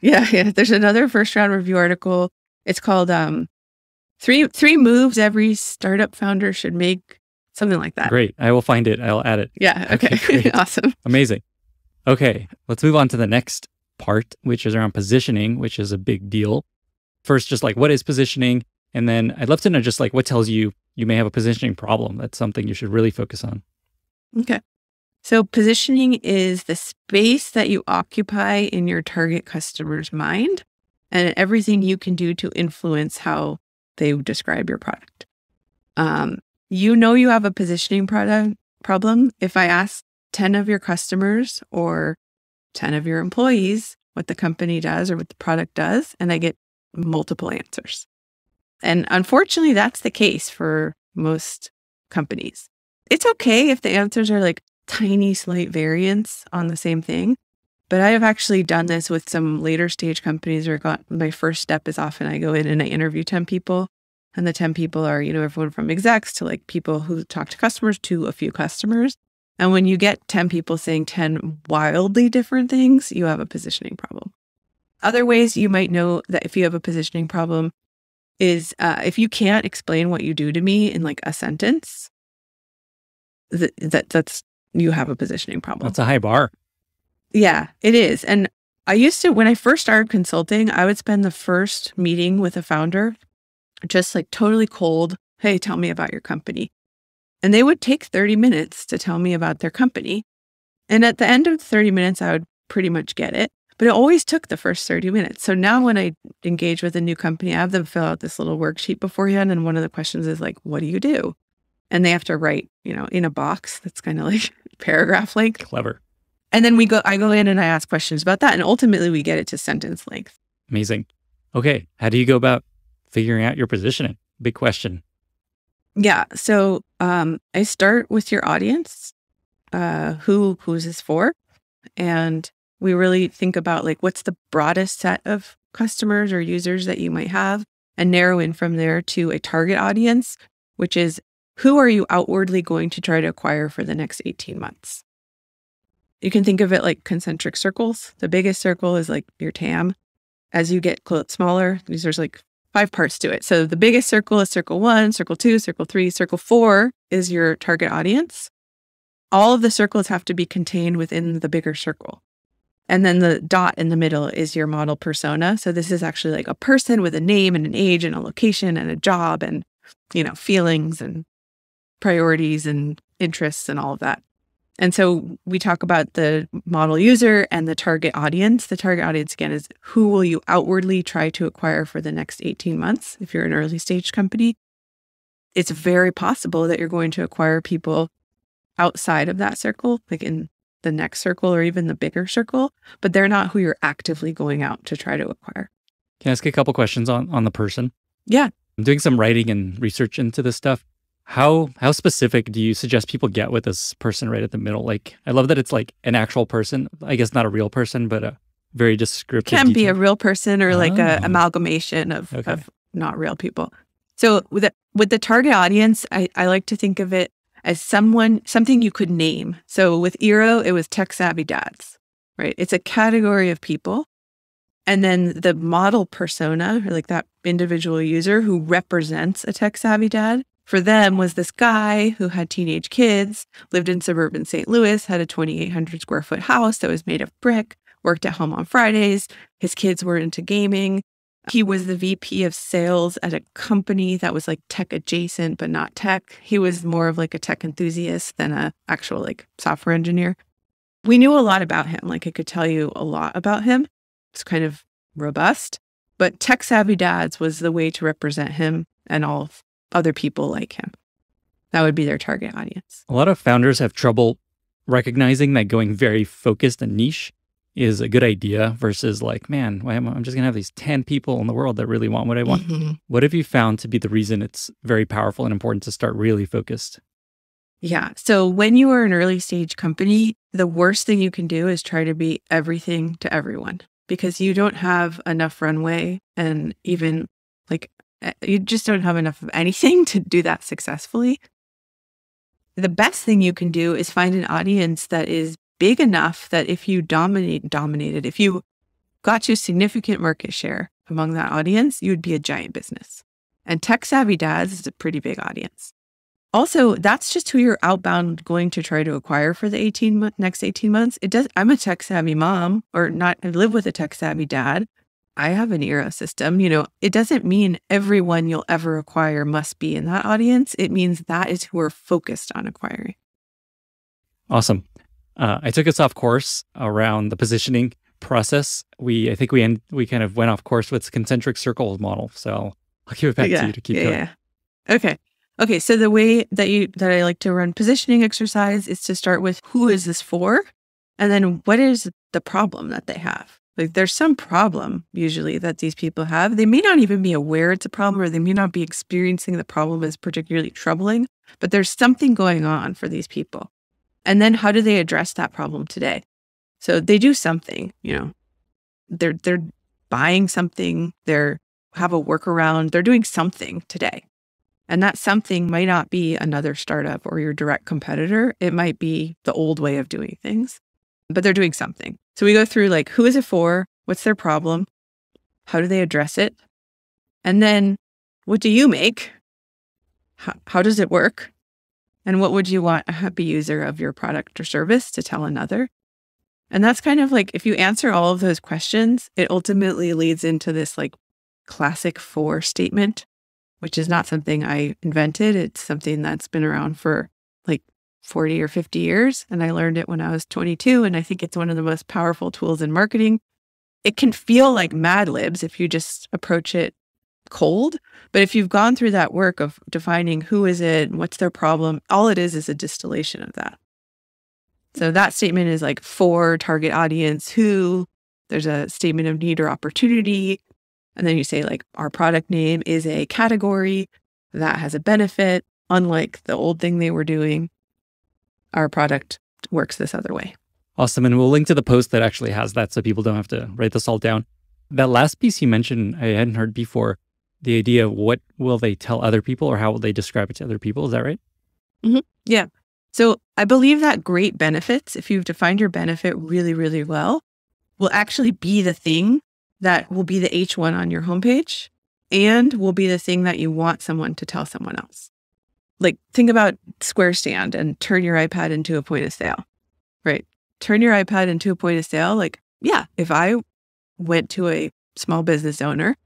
Yeah, yeah. There's another first round review article it's called um, three three moves every startup founder should make, something like that. Great. I will find it. I'll add it. Yeah. Okay. okay awesome. Amazing. Okay. Let's move on to the next part, which is around positioning, which is a big deal. First, just like what is positioning? And then I'd love to know just like what tells you you may have a positioning problem. That's something you should really focus on. Okay. So, positioning is the space that you occupy in your target customer's mind and everything you can do to influence how they describe your product. Um, you know you have a positioning product problem if I ask 10 of your customers or 10 of your employees what the company does or what the product does, and I get multiple answers. And unfortunately, that's the case for most companies. It's okay if the answers are like tiny, slight variants on the same thing, but I have actually done this with some later stage companies where got my first step is often I go in and I interview 10 people. And the 10 people are, you know, everyone from execs to like people who talk to customers to a few customers. And when you get 10 people saying 10 wildly different things, you have a positioning problem. Other ways you might know that if you have a positioning problem is uh, if you can't explain what you do to me in like a sentence, that, that that's you have a positioning problem. That's a high bar. Yeah, it is. And I used to, when I first started consulting, I would spend the first meeting with a founder just like totally cold. Hey, tell me about your company. And they would take 30 minutes to tell me about their company. And at the end of 30 minutes, I would pretty much get it. But it always took the first 30 minutes. So now when I engage with a new company, I have them fill out this little worksheet beforehand. And one of the questions is like, what do you do? And they have to write, you know, in a box that's kind of like paragraph length. Clever. And then we go, I go in and I ask questions about that. And ultimately we get it to sentence length. Amazing. Okay. How do you go about figuring out your positioning? Big question. Yeah. So um, I start with your audience. Uh, who who is this for? And we really think about like what's the broadest set of customers or users that you might have and narrow in from there to a target audience, which is who are you outwardly going to try to acquire for the next 18 months? You can think of it like concentric circles. The biggest circle is like your TAM. As you get smaller, there's like five parts to it. So the biggest circle is circle one, circle two, circle three, circle four is your target audience. All of the circles have to be contained within the bigger circle. And then the dot in the middle is your model persona. So this is actually like a person with a name and an age and a location and a job and, you know, feelings and priorities and interests and all of that. And so we talk about the model user and the target audience. The target audience, again, is who will you outwardly try to acquire for the next 18 months if you're an early stage company. It's very possible that you're going to acquire people outside of that circle, like in the next circle or even the bigger circle, but they're not who you're actively going out to try to acquire. Can I ask a couple questions on, on the person? Yeah. I'm doing some writing and research into this stuff. How how specific do you suggest people get with this person right at the middle? Like I love that it's like an actual person. I guess not a real person, but a very descriptive. Can be a real person or like a Oh. amalgamation of, Okay. of not real people. So with the, with the target audience, I, I like to think of it as someone something you could name. So with Eero, it was tech savvy dads, right? It's a category of people. And then the model persona, or like that individual user who represents a tech savvy dad, for them was this guy who had teenage kids, lived in suburban St. Louis, had a 2,800 square foot house that was made of brick, worked at home on Fridays. His kids were into gaming. He was the VP of sales at a company that was like tech adjacent, but not tech. He was more of like a tech enthusiast than a actual like software engineer. We knew a lot about him. Like I could tell you a lot about him. It's kind of robust, but tech savvy dads was the way to represent him and all of other people like him. That would be their target audience. A lot of founders have trouble recognizing that going very focused and niche is a good idea versus like, man, why am I- I'm just gonna have these ten people in the world that really want what I want. Mhm. What have you found to be the reason it's very powerful and important to start really focused? Yeah. So when you are an early stage company, the worst thing you can do is try to be everything to everyone because you don't have enough runway and even like Uh, you just don't have enough of anything to do that successfully. The best thing you can do is find an audience that is big enough that if you dominate dominated, if you got to significant market share among that audience, you would be a giant business. And tech savvy dads is a pretty big audience. Also, that's just who you're outbound going to try to acquire for the 18 mo- next 18 months. It does I'm a tech savvy mom or not I live with a tech savvy dad. I have an Eero system, you know, it doesn't mean everyone you'll ever acquire must be in that audience. It means that is who we're focused on acquiring. Awesome. Uh, I took a soft course around the positioning process. We I think we end, we kind of went off course with the concentric circles model. So I'll give it back to you to keep yeah, going. yeah. Okay. Okay. So the way that you that I like to run positioning exercise is to start with who is this for? And then what is the problem that they have? Like there's some problem usually that these people have. They may not even be aware it's a problem or they may not be experiencing the problem as particularly troubling, but there's something going on for these people. And then how do they address that problem today? So they do something, you know. They're they're buying something, they're have a workaround, they're doing something today. And that something might not be another startup or your direct competitor. It might be the old way of doing things, but they're doing something. So we go through like, who is it for? What's their problem? How do they address it? And then what do you make? How, how does it work? And what would you want a happy user of your product or service to tell another? And that's kind of like if you answer all of those questions, it ultimately leads into this like classic for statement, which is not something I invented. It's something that's been around for 40 or 50 years. And I learned it when I was 22. And I think it's one of the most powerful tools in marketing. It can feel like Mad Libs if you just approach it cold. But if you've gone through that work of defining who is it, what's their problem, all it is is a distillation of that. So that statement is like for target audience who, there's a statement of need or opportunity. And then you say, like, our product name is a category that has a benefit, unlike the old thing they were doing. Our product works this other way. Awesome. And we'll link to the post that actually has that so people don't have to write this all down. That last piece you mentioned, I hadn't heard before the idea of what will they tell other people or how will they describe it to other people. Is that right? Mm-hmm. Yeah. So I believe that great benefits, if you've defined your benefit really, really well, will actually be the thing that will be the H1 on your homepage and will be the thing that you want someone to tell someone else. Like think about Square Stand and turn your iPad into a point of sale, right? Turn your iPad into a point of sale. Like, yeah, if I went to a small business owner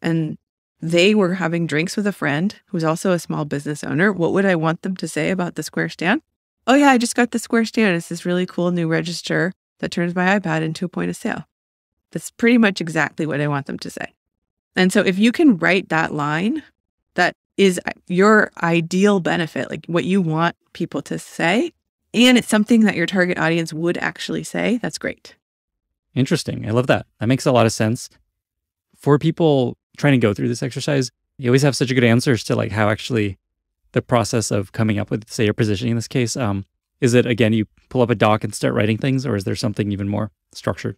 and they were having drinks with a friend who's also a small business owner, what would I want them to say about the Square Stand? Oh, yeah, I just got the Square Stand. It's this really cool new register that turns my iPad into a point of sale. That's pretty much exactly what I want them to say. And so if you can write that line is your ideal benefit, like what you want people to say, and it's something that your target audience would actually say, that's great. Interesting. I love that. That makes a lot of sense. For people trying to go through this exercise, you always have such a good answers to like how actually the process of coming up with, say, your positioning in this case? Um, is it again you pull up a doc and start writing things, or is there something even more structured?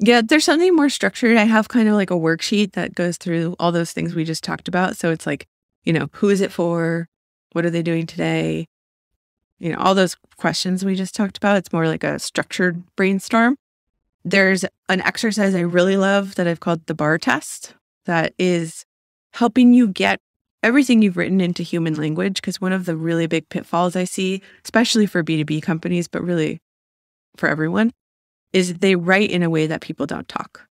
Yeah, there's something more structured. I have kind of like a worksheet that goes through all those things we just talked about. So it's like, you know, who is it for? What are they doing today? You know, all those questions we just talked about. It's more like a structured brainstorm. There's an exercise I really love that I've called the bar test that is helping you get everything you've written into human language. Because one of the really big pitfalls I see, especially for B2B companies, but really for everyone, is they write in a way that people don't talk.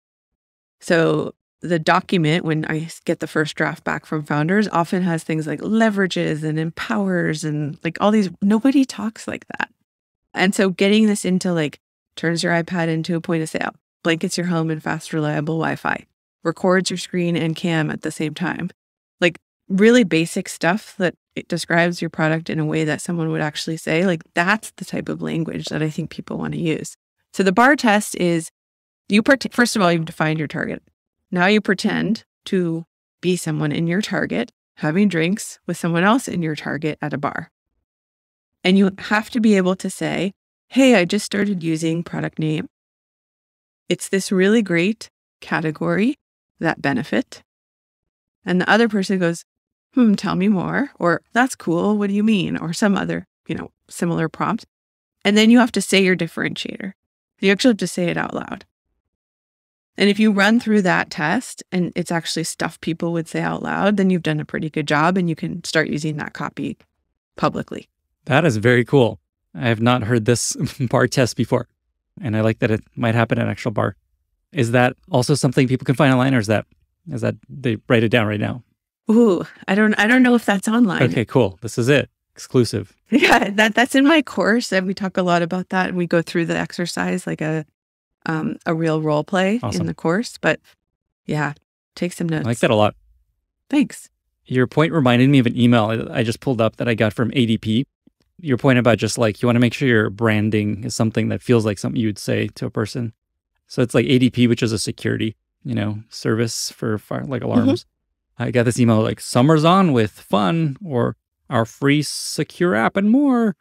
So the document, when I get the first draft back from founders, often has things like leverages and empowers and like all these, nobody talks like that. And so getting this into like turns your iPad into a point of sale, blankets your home in fast, reliable Wi Fi, records your screen and cam at the same time. Like really basic stuff that it describes your product in a way that someone would actually say, like that's the type of language that I think people want to use. So the bar test is you, first of all, you've defined your target. Now you pretend to be someone in your target having drinks with someone else in your target at a bar. And you have to be able to say, Hey, I just started using product name. It's this really great category, that benefit. And the other person goes, Hmm, tell me more. Or that's cool. What do you mean? Or some other, you know, similar prompt. And then you have to say your differentiator. You actually have to say it out loud. And if you run through that test and it's actually stuff people would say out loud, then you've done a pretty good job and you can start using that copy publicly. That is very cool. I have not heard this bar test before. And I like that it might happen at an actual bar. Is that also something people can find online or is that is that they write it down right now? Ooh, I don't I don't know if that's online. Okay, cool. This is it. Exclusive. Yeah, that that's in my course, and we talk a lot about that. And we go through the exercise like a um, a real role play Awesome. in the course. But yeah, take some notes. I like that a lot. Thanks. Your point reminded me of an email I I just pulled up that I got from ADT. Your point about just like you want to make sure your branding is something that feels like something you would say to a person. So it's like ADT, which is a security, you know, service for fire, like alarms. I got this email like summer's on with fun or our free secure app and more.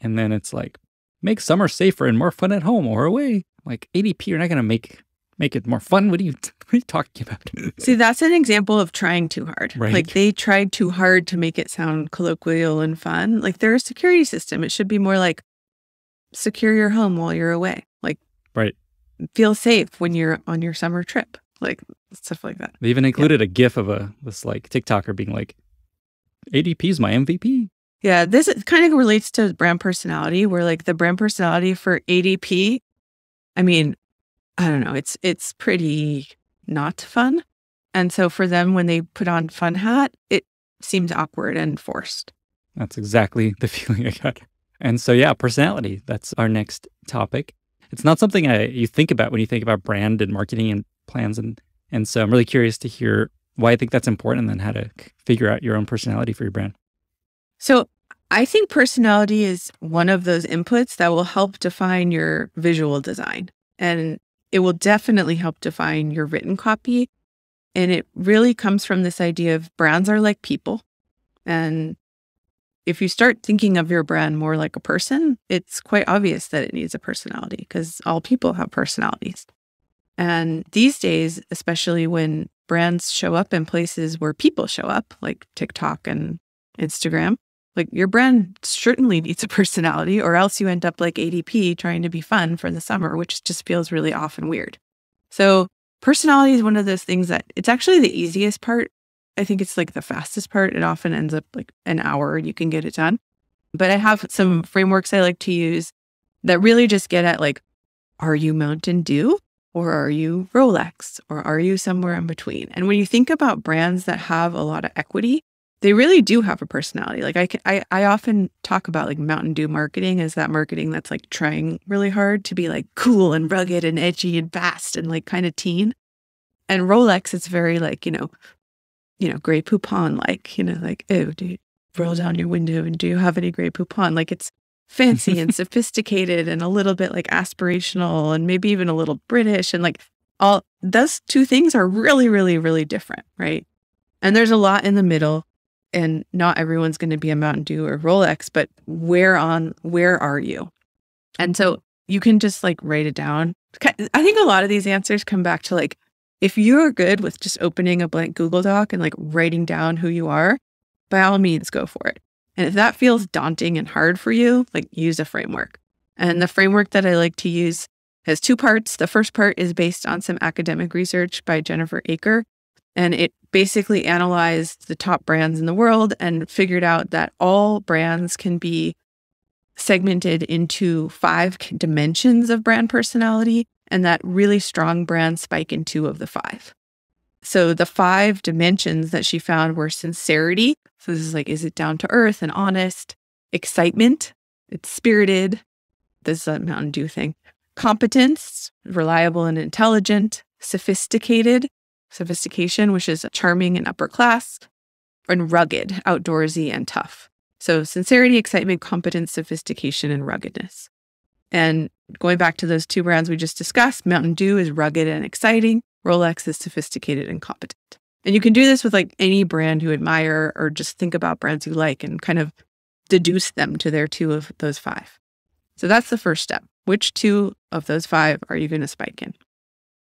And then it's like make summer safer and more fun at home or away. Like ADT, you're not gonna make make it more fun. What are you what are you talking about? See, that's an example of trying too hard. Right. Like they tried too hard to make it sound colloquial and fun. Like they're a security system. It should be more like secure your home while you're away. Like Right. feel safe when you're on your summer trip. Like stuff like that. They even included a GIF of a this like TikToker being like, ADT's my MVP. Yeah, this kind of relates to brand personality, where like the brand personality for ADT, I mean, I don't know, it's it's pretty not fun. And so for them when they put on fun hat, it seems awkward and forced. That's exactly the feeling I got. And so yeah, personality. That's our next topic. It's not something I you think about when you think about brand and marketing and plans and and so I'm really curious to hear why I think that's important and then how to figure out your own personality for your brand. So I think personality is one of those inputs that will help define your visual design. And it will definitely help define your written copy. And it really comes from this idea of brands are like people. And if you start thinking of your brand more like a person, it's quite obvious that it needs a personality because all people have personalities. And these days, especially when brands show up in places where people show up, like TikTok and Instagram, like your brand certainly needs a personality, or else you end up like ADT trying to be fun for the summer, which just feels really off and weird. So, personality is one of those things that it's actually the easiest part. I think it's like the fastest part. It often ends up like an hour and you can get it done. But I have some frameworks I like to use that really just get at like, are you Mountain Dew or are you Rolex or are you somewhere in between? And when you think about brands that have a lot of equity, they really do have a personality. Like I, I, I often talk about like Mountain Dew marketing as that marketing that's like trying really hard to be like cool and rugged and edgy and fast and like kind of teen. And Rolex, it's very like you know, you know, Grey Poupon like you know, like oh, do you roll down your window and do you have any Grey Poupon? Like it's fancy and sophisticated and a little bit like aspirational and maybe even a little British and like all those two things are really, really, really different, right? And there's a lot in the middle and not everyone's going to be a Mountain Dew or Rolex, but where on where are you? And so you can just like write it down. I think a lot of these answers come back to like if you're good with just opening a blank Google Doc and like writing down who you are, by all means go for it. And if that feels daunting and hard for you, like use a framework. And the framework that I like to use has two parts. The first part is based on some academic research by Jennifer Aaker, and it basically analyzed the top brands in the world and figured out that all brands can be segmented into five dimensions of brand personality, and that really strong brands spike in two of the five. So the five dimensions that she found were sincerity. So this is like, is it down to earth and honest? Excitement, it's spirited. This is a Mountain Dew thing. Competence, reliable and intelligent. Sophisticated, sophistication, which is charming and upper class. And rugged, outdoorsy and tough. So sincerity, excitement, competence, sophistication, and ruggedness. And going back to those two brands we just discussed, Mountain Dew is rugged and exciting. Rolex is sophisticated and competent. And you can do this with like any brand you admire or just think about brands you like and kind of deduce them to their two of those five. So that's the first step. Which two of those five are you going to spike in?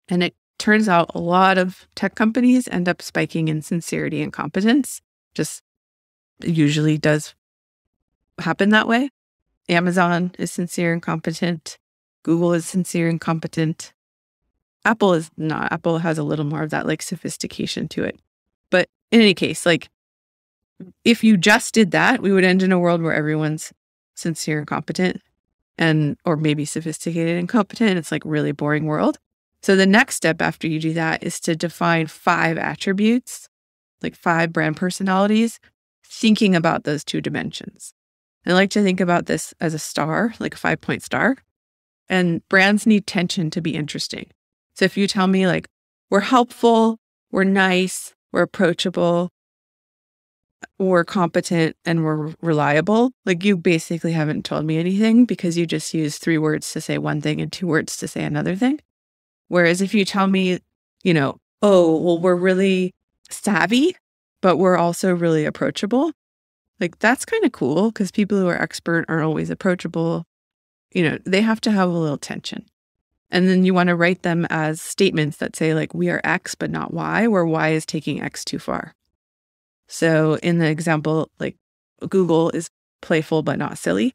And it turns out a lot of tech companies end up spiking in sincerity and competence, just usually does happen that way. Amazon is sincere and competent. Google is sincere and competent. Apple is not. Apple has a little more of that like sophistication to it. But in any case, like if you just did that, we would end in a world where everyone's sincere and competent and or maybe sophisticated and competent. It's like really boring world. So the next step after you do that is to define five attributes, like five brand personalities thinking about those two dimensions. I like to think about this as a star, like a five point star. And brands need tension to be interesting. So if you tell me, like, we're helpful, we're nice, we're approachable, we're competent, and we're reliable, like, you basically haven't told me anything because you just use three words to say one thing and two words to say another thing. Whereas if you tell me, you know, oh, well, we're really savvy, but we're also really approachable. Like that's kind of cool because people who are expert aren't always approachable. You know, they have to have a little tension. And then you want to write them as statements that say, like, we are X, but not Y, where Y is taking X too far. So in the example, like Google is playful, but not silly.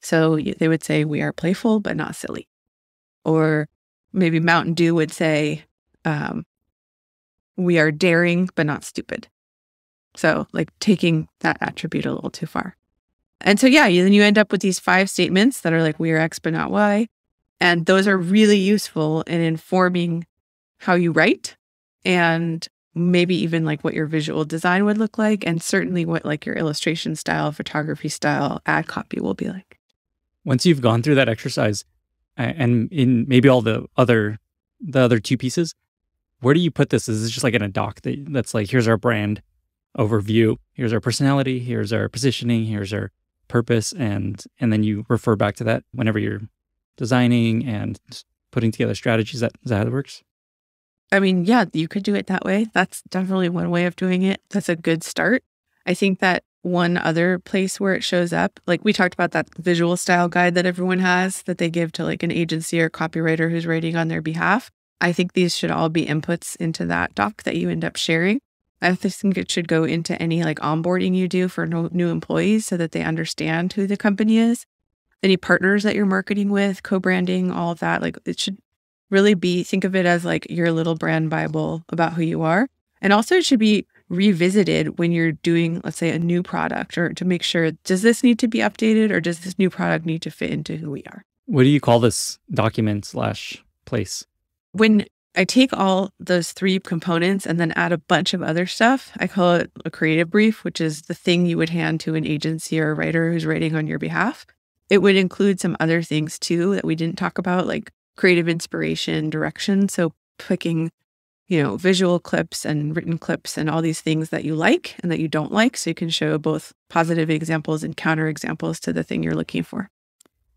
So they would say, we are playful, but not silly. Or maybe Mountain Dew would say, um, we are daring but not stupid. So, like taking that attribute a little too far. And so, yeah, then you end up with these five statements that are like, we are X but not Y. And those are really useful in informing how you write and maybe even like what your visual design would look like. And certainly what like your illustration style, photography style, ad copy will be like. Once you've gone through that exercise and in maybe all the other the other two pieces, where do you put this? Is this just like in a doc that, that's like, here's our brand overview, here's our personality, here's our positioning, here's our purpose, and and then you refer back to that whenever you're designing and putting together strategies. That is that how it works? I mean, yeah, you could do it that way. That's definitely one way of doing it. That's a good start. I think that one other place where it shows up, like we talked about that visual style guide that everyone has that they give to like an agency or copywriter who's writing on their behalf. I think these should all be inputs into that doc that you end up sharing. I think it should go into any like onboarding you do for no, new employees so that they understand who the company is, any partners that you're marketing with, co branding, all of that. Like it should really be, think of it as like your little brand Bible about who you are. And also, it should be revisited when you're doing, let's say, a new product or to make sure does this need to be updated or does this new product need to fit into who we are? What do you call this document slash place? when I take all those three components and then add a bunch of other stuff, I call it a creative brief, which is the thing you would hand to an agency or a writer who's writing on your behalf. It would include some other things too that we didn't talk about, like creative inspiration, direction. So picking, you know, visual clips and written clips and all these things that you like and that you don't like. So you can show both positive examples and counter examples to the thing you're looking for.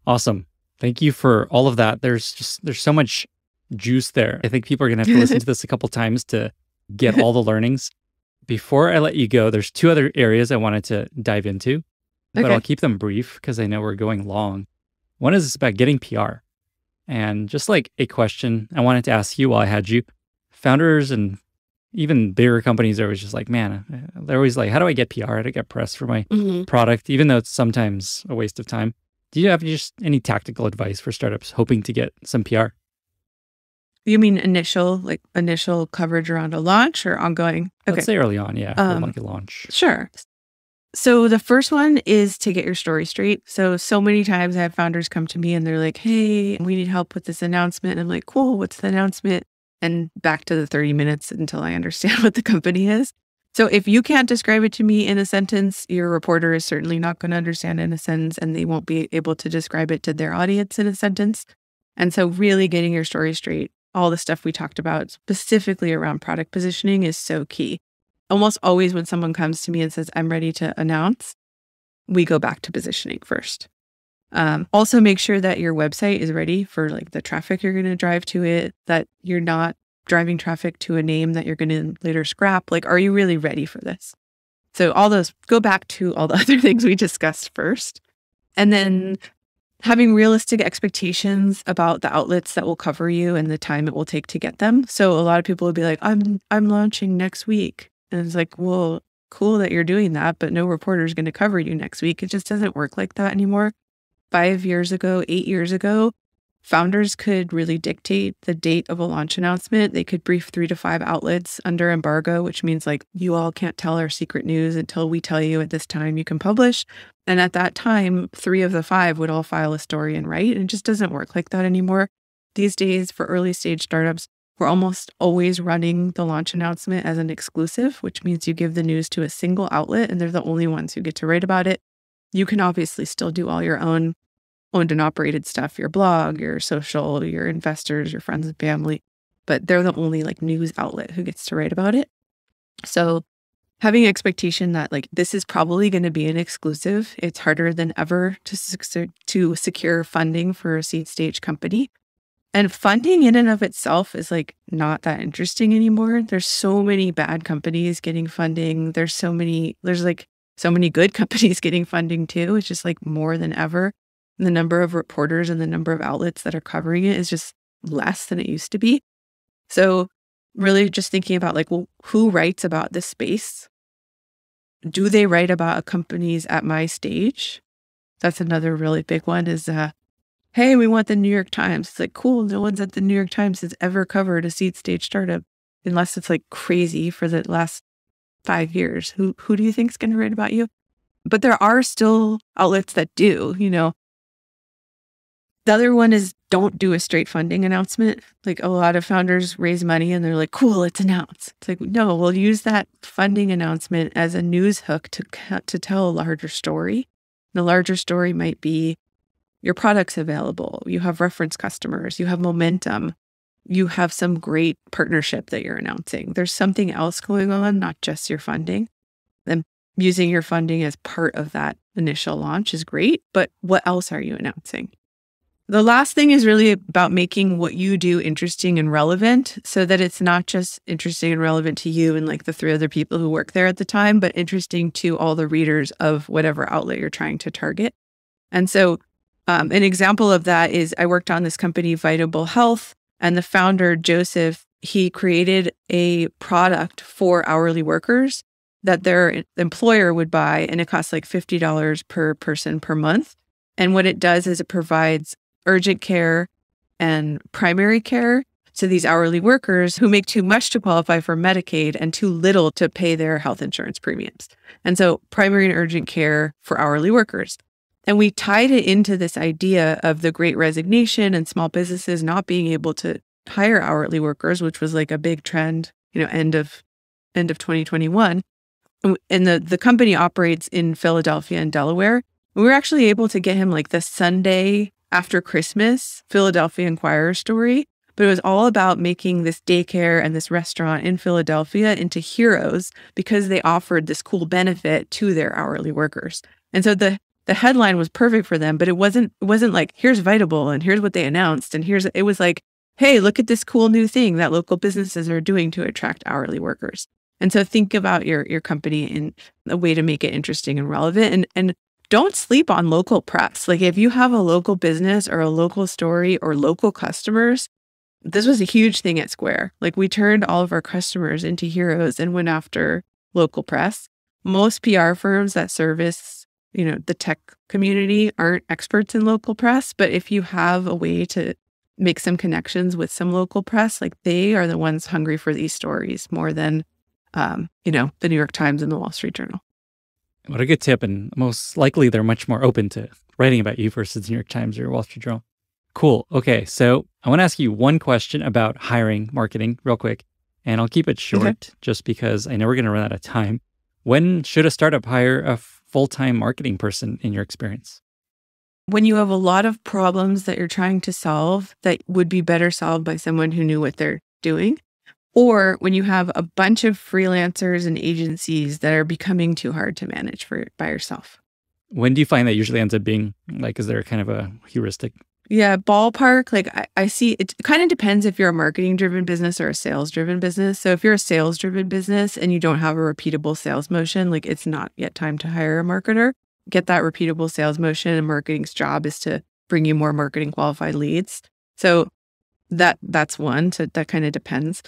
Awesome. Thank you for all of that. There's just there's so much juice there. I think people are going to have to listen to this a couple times to get all the learnings. before I let you go, there's two other areas I wanted to dive into, but I'll keep them brief because I know we're going long. One is about getting PR. And just like a question I wanted to ask you while I had you, founders and even bigger companies are always just like, man, uh, they're always like, how do I get PR? How do I get press for my product, even though it's sometimes a waste of time? Do you have just any tactical advice for startups hoping to get some PR? You mean initial, like initial coverage around a launch or ongoing? Let's say early on, yeah, Um, like a launch. Sure. So the first one is to get your story straight. So so many times I have founders come to me and they're like, "Hey, we need help with this announcement." And I'm like, "Cool, what's the announcement?" And back to the 30 minutes until I understand what the company is. So if you can't describe it to me in a sentence, your reporter is certainly not going to understand in a sentence and they won't be able to describe it to their audience in a sentence. And so really getting your story straight, all the stuff we talked about specifically around product positioning is so key almost always when someone comes to me and says, I'm ready to announce, we go back to positioning first. Um, also, make sure that your website is ready for like the traffic you're going to drive to it, that you're not driving traffic to a name that you're going to later scrap. Like, are you really ready for this? So, all those go back to all the other things we discussed first. And then having realistic expectations about the outlets that will cover you and the time it will take to get them. So a lot of people will be like, I'm I'm launching next week. And it's like, well, cool that you're doing that, but no reporter is going to cover you next week. It just doesn't work like that anymore. Five years ago, eight years ago, founders could really dictate the date of a launch announcement. They could brief three to five outlets under embargo, which means like you all can't tell our secret news until we tell you at this time you can publish. And at that time, three of the five would all file a story and write. And it just doesn't work like that anymore. These days, for early stage startups, we're almost always running the launch announcement as an exclusive, which means you give the news to a single outlet and they're the only ones who get to write about it. You can obviously still do all your own owned and operated stuff, your blog, your social, your investors, your friends and family, but they're the only like news outlet who gets to write about it. So having expectation that like this is probably going to be an exclusive, it's harder than ever to to secure funding for a seed stage company. And funding in and of itself is like not that interesting anymore. There's so many bad companies getting funding. There's so many, there's like so many good companies getting funding too. It's just like more than ever. And the number of reporters and the number of outlets that are covering it is just less than it used to be. So, really just thinking about like, well, who writes about this space? Do they write about companies at my stage? That's another really big one is uh, hey, we want the New York Times. It's like, cool. No one's at the New York Times has ever covered a seed stage startup unless it's like crazy for the last five years. Who who do you think is going to write about you? But there are still outlets that do, you know. The other one is don't do a straight funding announcement. Like a lot of founders raise money and they're like, cool, let's announce. It's like, no, we'll use that funding announcement as a news hook to, to tell a larger story. The larger story might be your product's available, you have reference customers, you have momentum, you have some great partnership that you're announcing. There's something else going on, not just your funding. Then using your funding as part of that initial launch is great, but what else are you announcing? The last thing is really about making what you do interesting and relevant so that it's not just interesting and relevant to you and like the three other people who work there at the time, but interesting to all the readers of whatever outlet you're trying to target. And so um, an example of that is I worked on this company, Vitable Health, and the founder, Joseph, he created a product for hourly workers that their employer would buy, and it costs like $50 per person per month. And what it does is it provides urgent care and primary care to these hourly workers who make too much to qualify for Medicaid and too little to pay their health insurance premiums. And so, primary and urgent care for hourly workers. And we tied it into this idea of the great resignation and small businesses not being able to hire hourly workers, which was like a big trend, you know, end of end of 2021. And the the company operates in Philadelphia and Delaware. We were actually able to get him like the Sunday after Christmas Philadelphia Inquirer story, but it was all about making this daycare and this restaurant in Philadelphia into heroes because they offered this cool benefit to their hourly workers. And so the the headline was perfect for them, but it wasn't it wasn't like here's Vitable and here's what they announced and here's it was like, hey, look at this cool new thing that local businesses are doing to attract hourly workers. And so think about your your company in a way to make it interesting and relevant and and don't sleep on local press. Like if you have a local business or a local story or local customers, this was a huge thing at Square. Like we turned all of our customers into heroes and went after local press. Most PR firms that service, you know, the tech community aren't experts in local press, but if you have a way to make some connections with some local press, like they are the ones hungry for these stories more than um, you know, the New York Times and the Wall Street Journal. What a good tip. And most likely they're much more open to writing about you versus the New York Times or Wall Street Journal. Cool. Okay. So I want to ask you one question about hiring marketing real quick. And I'll keep it short okay. just because I know we're going to run out of time. When should a startup hire a full time marketing person in your experience? When you have a lot of problems that you're trying to solve that would be better solved by someone who knew what they're doing or when you have a bunch of freelancers and agencies that are becoming too hard to manage for by yourself. When do you find that usually ends up being like, is there kind of a heuristic? Yeah, ballpark. Like I, I see it kind of depends if you're a marketing driven business or a sales driven business. So if you're a sales driven business and you don't have a repeatable sales motion, like it's not yet time to hire a marketer. Get that repeatable sales motion and marketing's job is to bring you more marketing qualified leads. So that that's one. So that kind of depends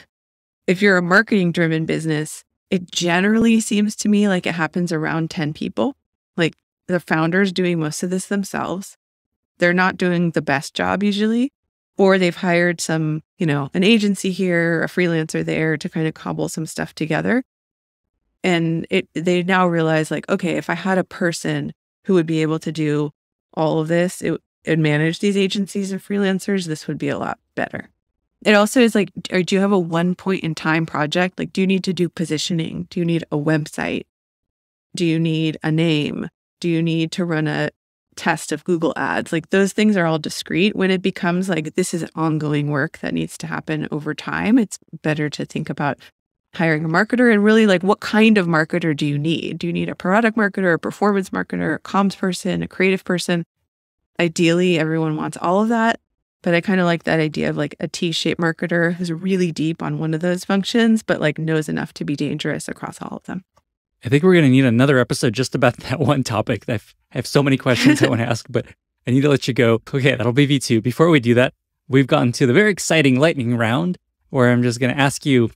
if you're a marketing driven business, it generally seems to me like it happens around 10 people. Like the founders doing most of this themselves. They're not doing the best job usually, or they've hired some, you know, an agency here, a freelancer there to kind of cobble some stuff together. And it they now realize like, okay, if I had a person who would be able to do all of this, it, and manage these agencies and freelancers, this would be a lot better. It also is like, or do you have a one point in time project? Like, do you need to do positioning? Do you need a website? Do you need a name? Do you need to run a test of Google ads? Like, those things are all discrete. When it becomes like this is ongoing work that needs to happen over time, it's better to think about hiring a marketer and really like what kind of marketer do you need? Do you need a product marketer, a performance marketer, a comms person, a creative person? Ideally, everyone wants all of that. But I kind of like that idea of like a T shaped marketer who's really deep on one of those functions, but like knows enough to be dangerous across all of them. I think we're going to need another episode just about that one topic. I have so many questions I want to ask, but I need to let you go. Okay, that'll be V2. Before we do that, we've gotten to the very exciting lightning round where I'm just going to ask you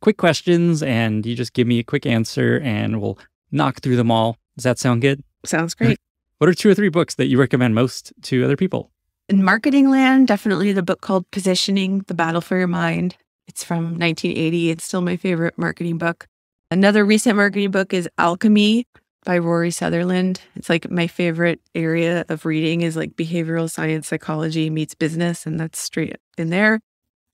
quick questions and you just give me a quick answer and we'll knock through them all. Does that sound good? Sounds great. what are two or three books that you recommend most to other people? In marketing land, definitely the book called Positioning The Battle for Your Mind. It's from 1980. It's still my favorite marketing book. Another recent marketing book is Alchemy by Rory Sutherland. It's like my favorite area of reading is like behavioral science psychology meets business, and that's straight in there.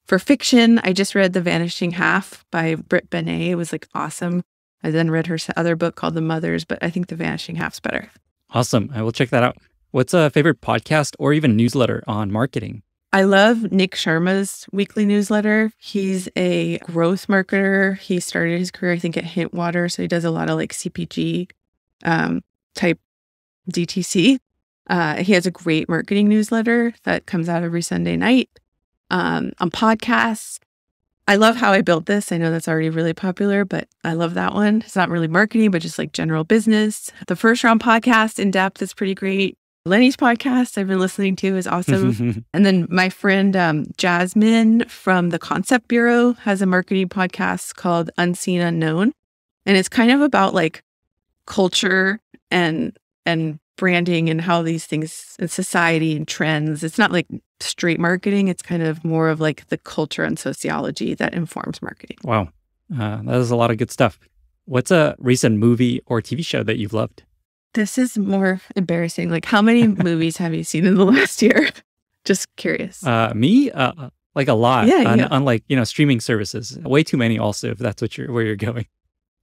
For fiction, I just read The Vanishing Half by Brit Bennett. It was like awesome. I then read her other book called The Mothers, but I think The Vanishing Half's better. Awesome. I will check that out. What's a favorite podcast or even newsletter on marketing? I love Nick Sharma's weekly newsletter. He's a growth marketer. He started his career, I think, at Hintwater. So he does a lot of like CPG um, type DTC. Uh, he has a great marketing newsletter that comes out every Sunday night. Um, on podcasts, I love how I built this. I know that's already really popular, but I love that one. It's not really marketing, but just like general business. The first round podcast in depth is pretty great. Lenny's podcast I've been listening to is awesome. and then my friend um, Jasmine from the Concept Bureau has a marketing podcast called Unseen Unknown. And it's kind of about like culture and and branding and how these things in society and trends. It's not like straight marketing. It's kind of more of like the culture and sociology that informs marketing. Wow. Uh, that is a lot of good stuff. What's a recent movie or TV show that you've loved? This is more embarrassing. Like, how many movies have you seen in the last year? Just curious. Uh, me, uh, like a lot. Yeah, yeah. Unlike you know streaming services, way too many. Also, if that's what you're where you're going,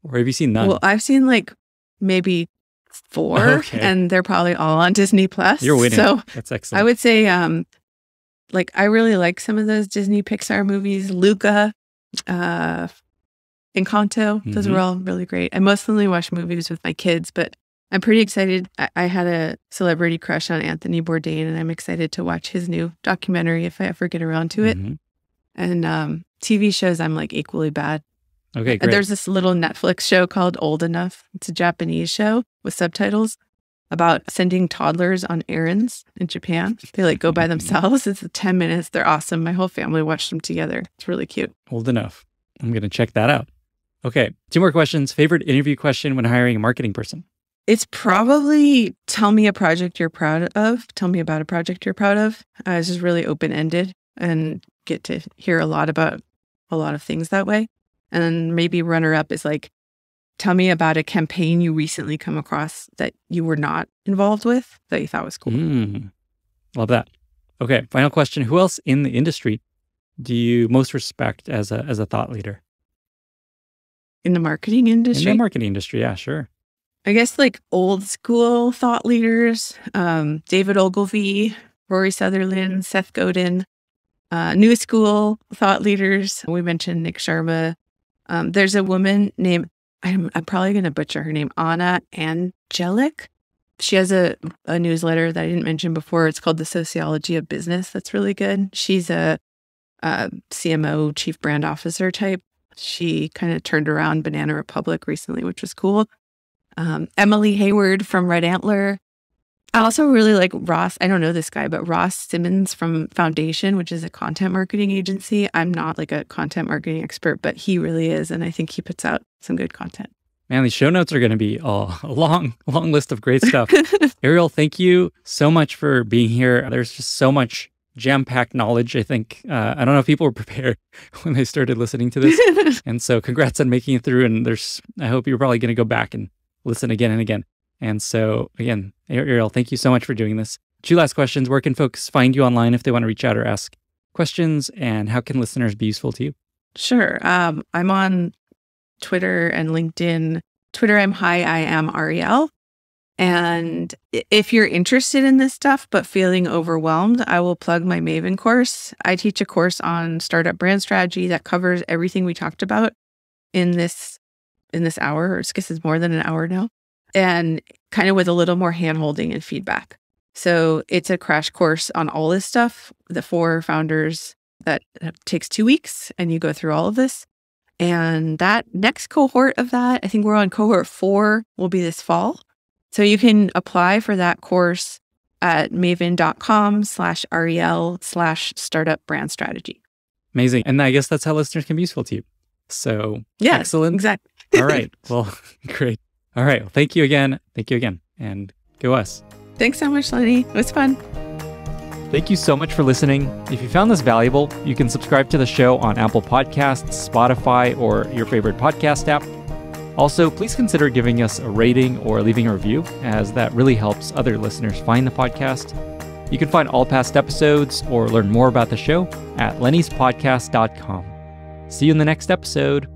or have you seen none? Well, I've seen like maybe four, okay. and they're probably all on Disney Plus. You're winning. So that's excellent. I would say, um, like I really like some of those Disney Pixar movies. Luca, uh, Encanto. Those mm-hmm. were all really great. I mostly watch movies with my kids, but I'm pretty excited. I, I, had a celebrity crush on Anthony Bourdain, and I'm excited to watch his new documentary if I ever get around to it. Mm-hmm. And um, TV shows, I'm like equally bad. Okay, great. There's this little Netflix show called Old Enough. It's a Japanese show with subtitles about sending toddlers on errands in Japan. They like go by themselves. It's 10 minutes. They're awesome. My whole family watched them together. It's really cute. Old enough. I'm going to check that out. Okay, two more questions. Favorite interview question when hiring a marketing person? It's probably tell me a project you're proud of. Tell me about a project you're proud of. Uh, it's just really open ended and get to hear a lot about a lot of things that way. And then maybe runner up is like, tell me about a campaign you recently come across that you were not involved with that you thought was cool. Mm, love that. Okay, final question. Who else in the industry do you most respect as a as a thought leader? In the marketing industry? In the marketing industry, yeah, sure. I guess like old school thought leaders, um, David Ogilvy, Rory Sutherland, Seth Godin, uh, new school thought leaders. We mentioned Nick Sharma. Um, there's a woman named, I'm, I'm probably going to butcher her name, Ana Andjelic. She has a, a newsletter that I didn't mention before. It's called The Sociology of Business. That's really good. She's a, a CMO, chief brand officer type. She kind of turned around Banana Republic recently, which was cool. Um, Emily Heyward from Red Antler. I also really like Ross. I don't know this guy, but Ross Simmonds from Foundation, which is a content marketing agency. I'm not like a content marketing expert, but he really is. And I think he puts out some good content. Man, these show notes are going to be a long, long list of great stuff. Arielle, thank you so much for being here. There's just so much jam packed knowledge. I think, uh, I don't know if people were prepared when they started listening to this. and so congrats on making it through. And there's, I hope you're probably going to go back and listen again and again. And so, again, Arielle, thank you so much for doing this. Two last questions. Where can folks find you online if they want to reach out or ask questions? And how can listeners be useful to you? Sure. Um, I'm on Twitter and LinkedIn. Twitter, I'm hi, I am Arielle. And if you're interested in this stuff but feeling overwhelmed, I will plug my Maven course. I teach a course on startup brand strategy that covers everything we talked about in this in this hour, or I guess it's more than an hour now, and kind of with a little more handholding and feedback. So it's a crash course on all this stuff. The four founders that takes two weeks, and you go through all of this. And that next cohort of that, I think we're on cohort four, will be this fall. So you can apply for that course at maven.com slash arielle slash startup brand strategy. Amazing. And I guess that's how listeners can be useful to you. So yeah, excellent. Exactly. All right. Well, great. All right. Well, thank you again. Thank you again. And go us. Thanks so much, Lenny. It was fun. Thank you so much for listening. If you found this valuable, you can subscribe to the show on Apple Podcasts, Spotify, or your favorite podcast app. Also, please consider giving us a rating or leaving a review, as that really helps other listeners find the podcast. You can find all past episodes or learn more about the show at lennyspodcast.com. See you in the next episode.